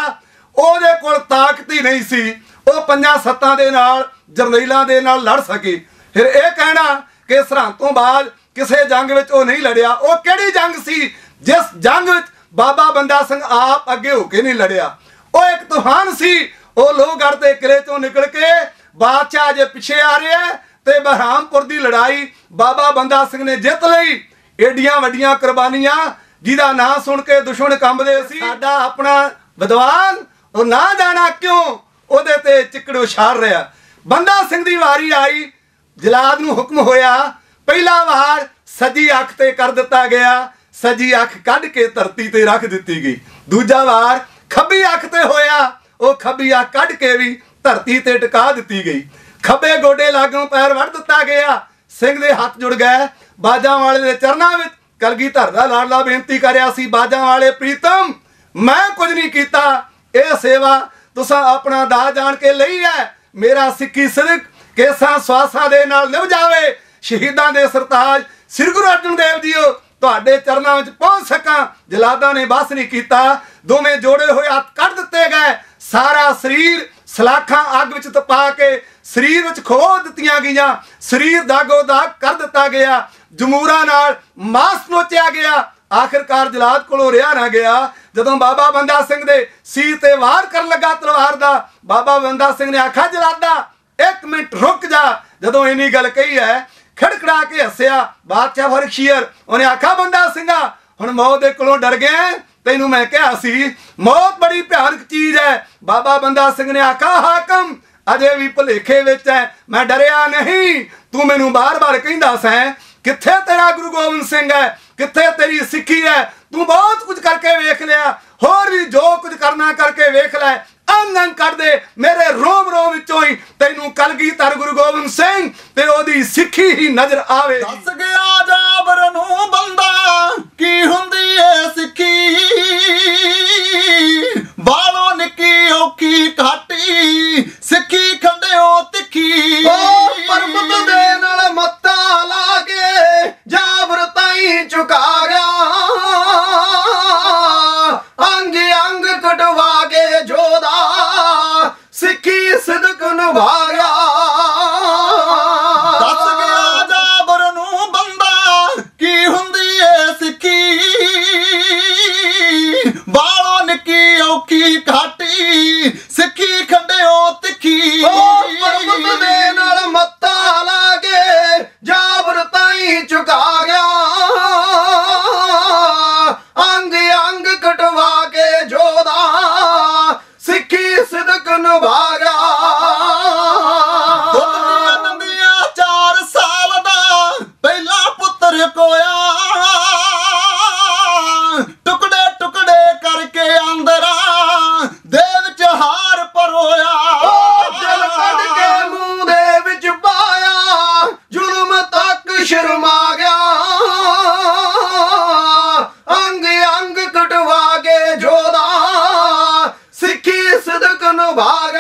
ਉਹਦੇ ਕੋਲ ਤਾਕਤ ਹੀ ਨਹੀਂ ਸੀ, ਉਹ ਪੰਜਾਂ ਸੱਤਾਂ ਦੇ ਨਾਲ, ਜਰਨੈਲਾਂ ਦੇ ਨਾਲ ਲੜ ਸਕੇ। ਫਿਰ ਇਹ ਕਹਿਣਾ ਕਿ ਸਰਹੰਦ ਤੋਂ ਬਾਅਦ ਕਿਸੇ ਜੰਗ ਵਿੱਚ ਉਹ ਨਹੀਂ ਲੜਿਆ। ਉਹ ਕਿਹੜੀ ਜੰਗ ਸੀ ਜਿਸ ਜੰਗ ਵਿੱਚ ਬਾਬਾ ਬੰਦਾ ਸਿੰਘ ਆਪ ਅੱਗੇ ਹੋ ਕੇ ਨਹੀਂ ਲੜਿਆ? ਉਹ ਇੱਕ ਤੂਫਾਨ ਸੀ, ਉਹ ਲੋਹਗੜ੍ਹ ਦੇ ਕਿਲੇ ਤੋਂ ਨਿਕਲ ਕੇ ਬਾਦਸ਼ਾਹ ਜੇ ਪਿੱਛੇ ਆ ਰਿਹਾ ਤੇ ਬਹਿਰਾਮਪੁਰ ਦੀ ਲੜਾਈ ਬਾਬਾ ਬੰਦਾ ਸਿੰਘ ਨੇ ਜਿੱਤ ਲਈ। ਏਡੀਆਂ ਵੱਡੀਆਂ ਕੁਰਬਾਨੀਆਂ ਜਿਹਦਾ ਨਾਂ ਸੁਣ ਕੇ ਦੁਸ਼ਮਣ ਕੰਬਦੇ ਸੀ, ਸਾਡਾ ਆਪਣਾ ਵਿਦਵਾਨ, ਉਹ ਨਾ ਜਾਣਾ ਕਿਉਂ? ਉਹਦੇ ਤੇ ਚਿੱਕੜ ਉਛਾਲ ਰਿਹਾ। ਬੰਦਾ ਸਿੰਘ ਦੀ ਵਾਰੀ ਆਈ, ਜਲਾਦ ਨੂੰ ਹੁਕਮ ਹੋਇਆ, ਪਹਿਲਾ ਵਾਰ ਸੱਜੀ ਅੱਖ ਤੇ ਕਰ ਦਿੱਤਾ ਗਿਆ, ਸੱਜੀ ਅੱਖ ਕੱਢ ਕੇ ਧਰਤੀ ਤੇ ਰੱਖ ਦਿੱਤੀ ਗਈ। ਦੂਜਾ ਵਾਰ ਖੱਬੀ ਅੱਖ ਤੇ ਹੋਇਆ, ਉਹ ਖੱਬੀ ਅੱਖ ਕੱਢ ਕੇ ਵੀ ਧਰਤੀ ਤੇ ਟਿਕਾ ਦਿੱਤੀ ਗਈ। ਖੱਬੇ ਗੋਡੇ ਲਾਗੋਂ ਪੈਰ ਵੱਢ ਦਿੱਤਾ ਗਿਆ, ਸਿੰਘ ਦੇ ਹੱਥ ਜੁੜ ਗਏ, ਬਾਜਾਂ ਵਾਲੇ ਦੇ ਚਰਨਾਂ ਵਿੱਚ ਕਲਗੀਧਰ ਦਾ ਲਾਡਲਾ ਬੇਨਤੀ ਕਰਿਆ ਸੀ, ਬਾਜਾਂ ਵਾਲੇ ਪ੍ਰੀਤਮ, ਮੈਂ ਕੁਝ ਨਹੀਂ ਕੀਤਾ। ਇਹ ਸੇਵਾ ਤੁਸੀਂ ਆਪਣਾ ਦਾ ਜਾਣ ਕੇ ਲਈ ਹੈ। ਮੇਰਾ ਸਿੱਖੀ ਸਿਦਕ ਕੇਸਾਂ ਸਵਾਸਾਂ ਦੇ ਨਾਲ ਨਿਭ ਜਾਵੇ ਸ਼ਹੀਦਾਂ ਦੇ ਸਰਤਾਜ ਸ੍ਰੀ ਗੁਰੂ ਅਰਜਨ ਦੇਵ ਜੀਓ, ਤੁਹਾਡੇ ਚਰਨਾਂ ਵਿੱਚ ਪਹੁੰਚ ਸਕਾਂ। ਜਲਾਦਾਂ ਨੇ ਬਸ ਨਹੀਂ ਕੀਤਾ। ਦੋਵੇਂ ਜੋੜੇ ਹੋਏ ਹੱਥ ਕੱਢ ਦਿੱਤੇ ਗਏ। ਸਾਰਾ ਸਰੀਰ ਸਲਾਖਾਂ ਅੱਗ ਵਿੱਚ ਤਪਾ ਕੇ ਸਰੀਰ ਵਿੱਚ ਖੋ ਦਿੱਤੀਆਂ ਗਈਆਂ। ਸਰੀਰ ਦਾਗੋ ਦਾਗ ਕਰ ਦਿੱਤਾ ਗਿਆ। ਜਮੂਰਾ ਨਾਲ ਮਾਸ ਨੋਚਿਆ ਗਿਆ। ਆਖਿਰਕਾਰ ਜਲਾਦ ਕੋਲੋਂ ਰਿਹਾ ਨਾ ਗਿਆ। ਜਦੋਂ ਬਾਬਾ ਬੰਦਾ ਸਿੰਘ ਦੇ ਸੀਰ ਤੇ ਵਾਰ ਕਰਨ ਲੱਗਾ ਤਲਵਾਰ ਦਾ, ਬਾਬਾ ਬੰਦਾ ਸਿੰਘ ਨੇ ਆਖਿਆ, ਜਲਾਦਾ ਇੱਕ ਮਿੰਟ ਰੁਕ ਜਾ। ਜਦੋਂ ਇਨੀ ਗੱਲ ਕਹੀ ਹੈ, ਖੜਖੜਾ ਕੇ ਹੱਸਿਆ, ਬਾਦਸ਼ਾਹ ਫਰਖੀਰ ਉਹਨੇ ਆਖਾ ਬੰਦਾ ਸਿੰਘਾ, ਹੁਣ ਮੌਤ ਦੇ ਕੋਲੋਂ ਡਰ ਗਿਆ ਤੈਨੂੰ ਮੈਂ ਕਿਹਾ ਸੀ, ਮੌਤ ਬੜੀ ਭਿਆਨਕ ਚੀਜ਼ ਹੈ। ਬਾਬਾ ਬੰਦਾ ਸਿੰਘ ਨੇ ਆਖਾ ਹਾਕਮ, ਅਜੇ ਵੀ ਭੁਲੇਖੇ ਵਿੱਚ ਹੈ। ਮੈਂ ਡਰਿਆ ਨਹੀਂ। ਤੂੰ ਮੈਨੂੰ ਬਾਰ-ਬਾਰ ਕਹਿੰਦਾ ਸੈਂ ਕਿੱਥੇ ਤੇਰਾ ਗੁਰੂ ਗੋਬਿੰਦ ਸਿੰਘ ਹੈ? ਕਿੱਥੇ ਤੇਰੀ ਸਿੱਖੀ ਹੈ? ਤੂੰ ਬਹੁਤ ਕੁਝ ਕਰਕੇ ਵੇਖ ਲਿਆ। ਹੋਰ ਵੀ ਜੋ ਕੁਝ ਕਰਨਾ ਕਰਕੇ ਵੇਖ ਲੈ। ਅੰਗ ਅੰਗ ਕਰ ਦੇ। ਮੇਰੇ ਰੋਮ ਰੋਮ ਵਿੱਚੋਂ ਹੀ ਤੈਨੂੰ ਕਲਗੀਧਰ ਗੁਰੂ ਗੋਬਿੰਦ ਸਿੰਘ ਤੇ ਉਹਦੀ ਸਿੱਖੀ ਹੀ ਨਜ਼ਰ ਆਵੇ। ਦੱਸ ਗਿਆ ਜਾਬਰ ਨੂੰ ਬੰਦਾ। ਕੀ ਹੁੰਦੀ ਹੈ ਸਿੱਖੀ? ਬਾਲੋਂ ਨਿੱਕੀ ਔਖੀ ਘਾਟੀ, ਸਿੱਖੀ ਖੰਡਿਓ ਤਿੱਖੀ। ਉਹ ਪਰਬਤ ਦੇ ਨਾਲ ਮੱਤਾ ਲਾ ਕੇ ਜਾਬਰ ਤਾਈ ਚੁਕਾ ਗਿਆ। ਅੰਗ ਅੰਗ ਕਟਵਾ ਕੇ ਜੋਦਾ ਸਿੱਖੀ ਸਿਦਕ ਨਿਭਾ ਗਿਆ। ਬਾਲੋਂ ਔਖੀ ਘਾਟੀ, ਸਿੱਖੀ ਖੰਡਿਓ ਤਿੱਖੀ। ਉਹ ਪਰਬਤ ਦੇ ਨਾਲ ਮੱਤਾ ਲਾ ਕੇ ਜਾਬਰ ਤਾਈ ਚੁਕਾ ਗਿਆ ਸਦਕ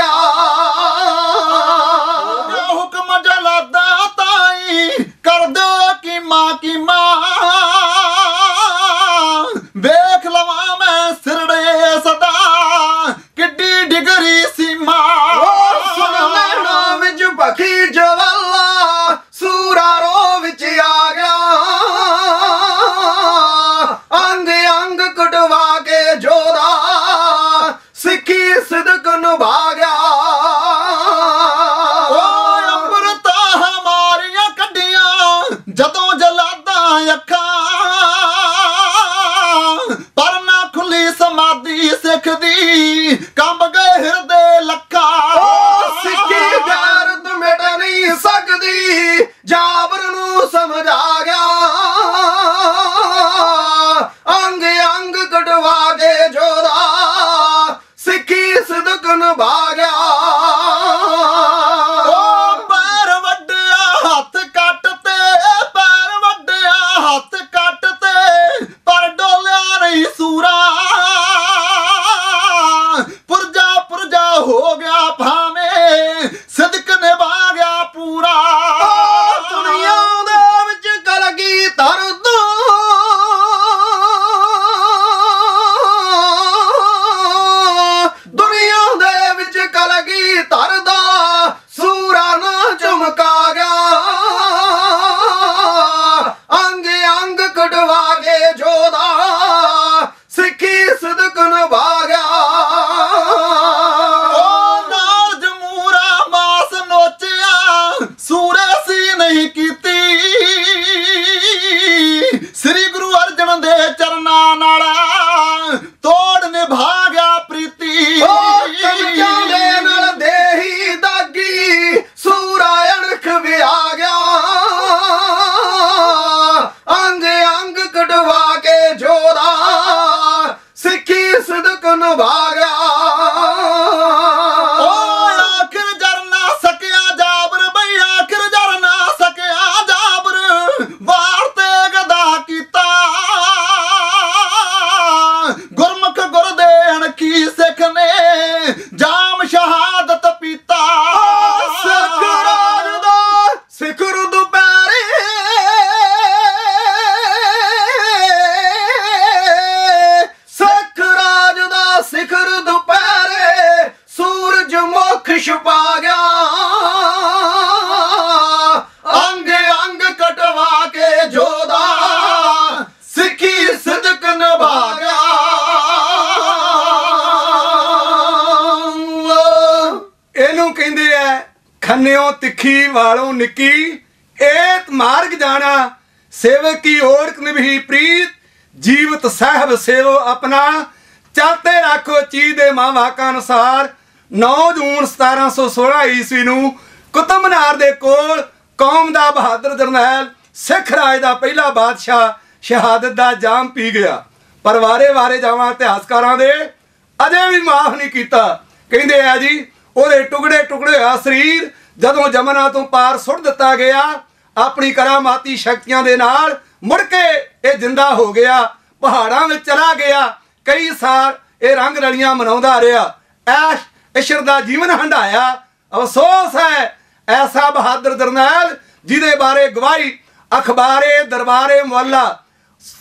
ਜੀਵਤ ਸੇਵੋ ਆਪਣਾ ਚਾਤੇ ਰੱਖੋ ਚੀਜ਼ ਦੇ ਮਾਵਾਕਾਂ ਅਨੁਸਾਰ। 9 ਜੂਨ 1716 ਈਸਵੀ ਨੂੰ ਕੁਤਬ ਦੇ ਕੋਲ ਕੌਮ ਦਾ ਬਹਾਦਰ ਜਰਨੈਲ ਸਿੱਖ ਰਾਜ ਦਾ ਪਹਿਲਾ ਬਾਦਸ਼ਾਹ ਸ਼ਹਾਦਤ ਦਾ ਜਾਮ ਪੀ ਗਿਆ। ਪਰ ਵਾਰੇ ਵਾਰੇ ਜਾਵਾਂ ਇਤਿਹਾਸਕਾਰਾਂ ਦੇ ਅਜੇ ਵੀ ਮਾਫ ਨਹੀਂ ਕੀਤਾ। ਕਹਿੰਦੇ ਆ ਜੀ, ਉਹਦੇ ਟੁਕੜੇ ਟੁਕੜੇ ਹੋਇਆ ਸਰੀਰ, ਜਦੋਂ ਜਮਨਾ ਤੋਂ ਪਾਰ ਸੁੱਟ ਦਿੱਤਾ ਗਿਆ, ਆਪਣੀ ਕਰਾਮਾਤੀ ਸ਼ਕਤੀਆਂ ਦੇ ਨਾਲ ਮੁੜ ਕੇ ਇਹ ਜਿੰਦਾ ਹੋ ਗਿਆ। ਪਹਾੜਾਂ ਵਿੱਚ ਚਲਾ ਗਿਆ। ਕਈ ਸਾਲ ਇਹ ਰੰਗ ਰਲੀਆਂ ਮਨਾਉਂਦਾ ਰਿਹਾ। ਐਸ਼ ਇਸ਼ਰ ਦਾ ਜੀਵਨ ਹੰਡਾਇਆ ਅਫਸੋਸ ਹੈ, ਐਸਾ ਬਹਾਦਰ ਜਰਨੈਲ ਜਿਹਦੇ ਬਾਰੇ ਗਵਾਹੀ ਅਖਬਾਰੇ ਦਰਬਾਰੇ ਮੁਹੱਲਾ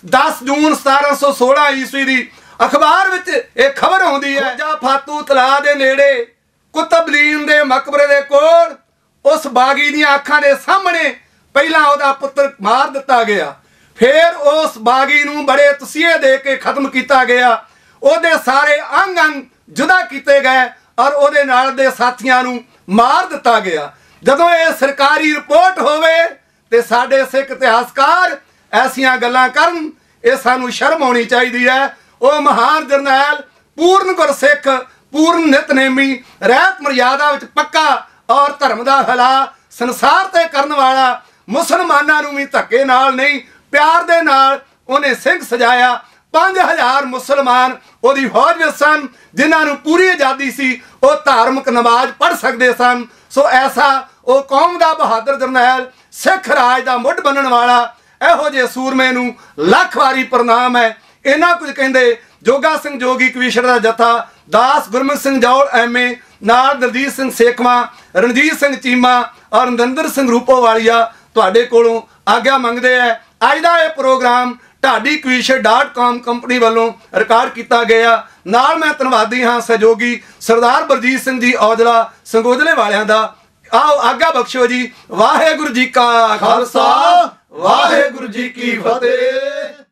10 ਜੂਨ 1716 ਈਸਵੀ ਦੀ ਅਖਬਾਰ ਵਿੱਚ ਇਹ ਖਬਰ ਆਉਂਦੀ ਹੈ। ਜਾ ਫਾਤੂ ਤਲਾ ਦੇ ਨੇੜੇ ਕੁਤਬਲੀਨ ਦੇ ਮਕਬਰੇ ਦੇ ਕੋਲ, ਉਸ ਬਾਗੀ ਦੀਆਂ ਅੱਖਾਂ ਦੇ ਸਾਹਮਣੇ ਪਹਿਲਾਂ ਉਹਦਾ ਪੁੱਤਰ ਮਾਰ ਦਿੱਤਾ ਗਿਆ। ਫਿਰ ਉਸ ਬਾਗੀ ਨੂੰ ਬੜੇ ਤਸੀਹੇ ਦੇ ਕੇ ਖਤਮ ਕੀਤਾ ਗਿਆ। ਉਹਦੇ ਸਾਰੇ ਅੰਗ ਅੰਗ ਜੁਦਾ ਕੀਤੇ ਗਏ ਔਰ ਉਹਦੇ ਨਾਲ ਦੇ ਸਾਥੀਆਂ ਨੂੰ ਮਾਰ ਦਿੱਤਾ ਗਿਆ। ਜਦੋਂ ਇਹ ਸਰਕਾਰੀ ਰਿਪੋਰਟ ਹੋਵੇ ਤੇ ਸਾਡੇ ਸਿੱਖ ਇਤਿਹਾਸਕਾਰ ਐਸੀਆਂ ਗੱਲਾਂ ਕਰਨ, ਇਹ ਸਾਨੂੰ ਸ਼ਰਮ ਆਉਣੀ ਚਾਹੀਦੀ ਹੈ। ਉਹ ਮਹਾਨ ਜਰਨੈਲ ਪੂਰਨ ਗੁਰਸਿੱਖ ਪੂਰਨ ਨਿਤਨੇਮੀ, ਰਹਿਤ ਮਰਿਆਦਾ ਵਿੱਚ ਪੱਕਾ ਔਰ ਧਰਮ ਦਾ ਹਲਾ ਸੰਸਾਰ ਤੇ ਕਰਨ ਵਾਲਾ ਮੁਸਲਮਾਨਾਂ ਨੂੰ ਵੀ ਧੱਕੇ ਨਾਲ ਨਹੀਂ ਪਿਆਰ ਦੇ ਨਾਲ ਉਹਨੇ ਸਿੰਘ ਸਜਾਇਆ। 5000 ਮੁਸਲਮਾਨ ਉਹਦੀ ਫੌਜ ਵਿੱਚ ਸਨ। ਜਿਨ੍ਹਾਂ ਨੂੰ ਪੂਰੀ ਆਜ਼ਾਦੀ ਸੀ, ਉਹ ਧਾਰਮਿਕ ਨਮਾਜ਼ ਪੜ੍ਹ ਸਕਦੇ ਸਨ। ਸੋ ਐਸਾ ਉਹ ਕੌਮ ਦਾ ਬਹਾਦਰ ਜਰਨੈਲ, ਸਿੱਖ ਰਾਜ ਦਾ ਮੁੱਢ ਬੰਨਣ ਵਾਲਾ, ਇਹੋ ਜਿਹੇ ਸੂਰਮੇ ਨੂੰ ਲੱਖ ਵਾਰੀ ਪ੍ਰਣਾਮ ਹੈ। ਇਹਨਾਂ ਕੁਝ ਕਹਿੰਦੇ, ਜੋਗਾ ਸਿੰਘ ਜੋਗੀ ਕਵੀਸ਼ਰ ਦਾ ਜਥਾ, ਦਾਸ ਗੁਰਮੁਖ ਸਿੰਘ ਜੌਲ ਐਮਏ ਨਾਲ ਦਲਜੀਤ ਸਿੰਘ ਸੇਖਵਾ, ਰਣਜੀਤ ਸਿੰਘ ਚੀਮਾ, ਔਰ ਨਰਿੰਦਰ ਸਿੰਘ ਰੂਪੋ ਵਾਲੀਆ ਤੁਹਾਡੇ ਕੋਲੋਂ ਆਗਿਆ ਮੰਗਦੇ ਆ ਅੱਜ ਦਾ ਇਹ ਪ੍ਰੋਗਰਾਮ ਢਾਡੀ ਕੰਪਨੀ ਵੱਲੋਂ ਰਿਕਾਰਡ ਕੀਤਾ ਗਿਆ। ਨਾਲ ਮੈਂ ਧੰਨਵਾਦੀ ਹਾਂ ਸਹਿਯੋਗੀ ਸਰਦਾਰ ਬਰਜੀਤ ਸਿੰਘ ਜੀ ਔਜਲਾ ਸੰਗੋਜਲੇ ਵਾਲਿਆਂ ਦਾ। ਆਓ ਆਗਾ ਬਖਸ਼ੋ ਜੀ। ਵਾਹਿਗੁਰੂ ਜੀ ਕਾ ਖਾਲਸਾ, ਵਾਹਿਗੁਰੂ ਜੀ ਕੀ ਫਤਿਹ।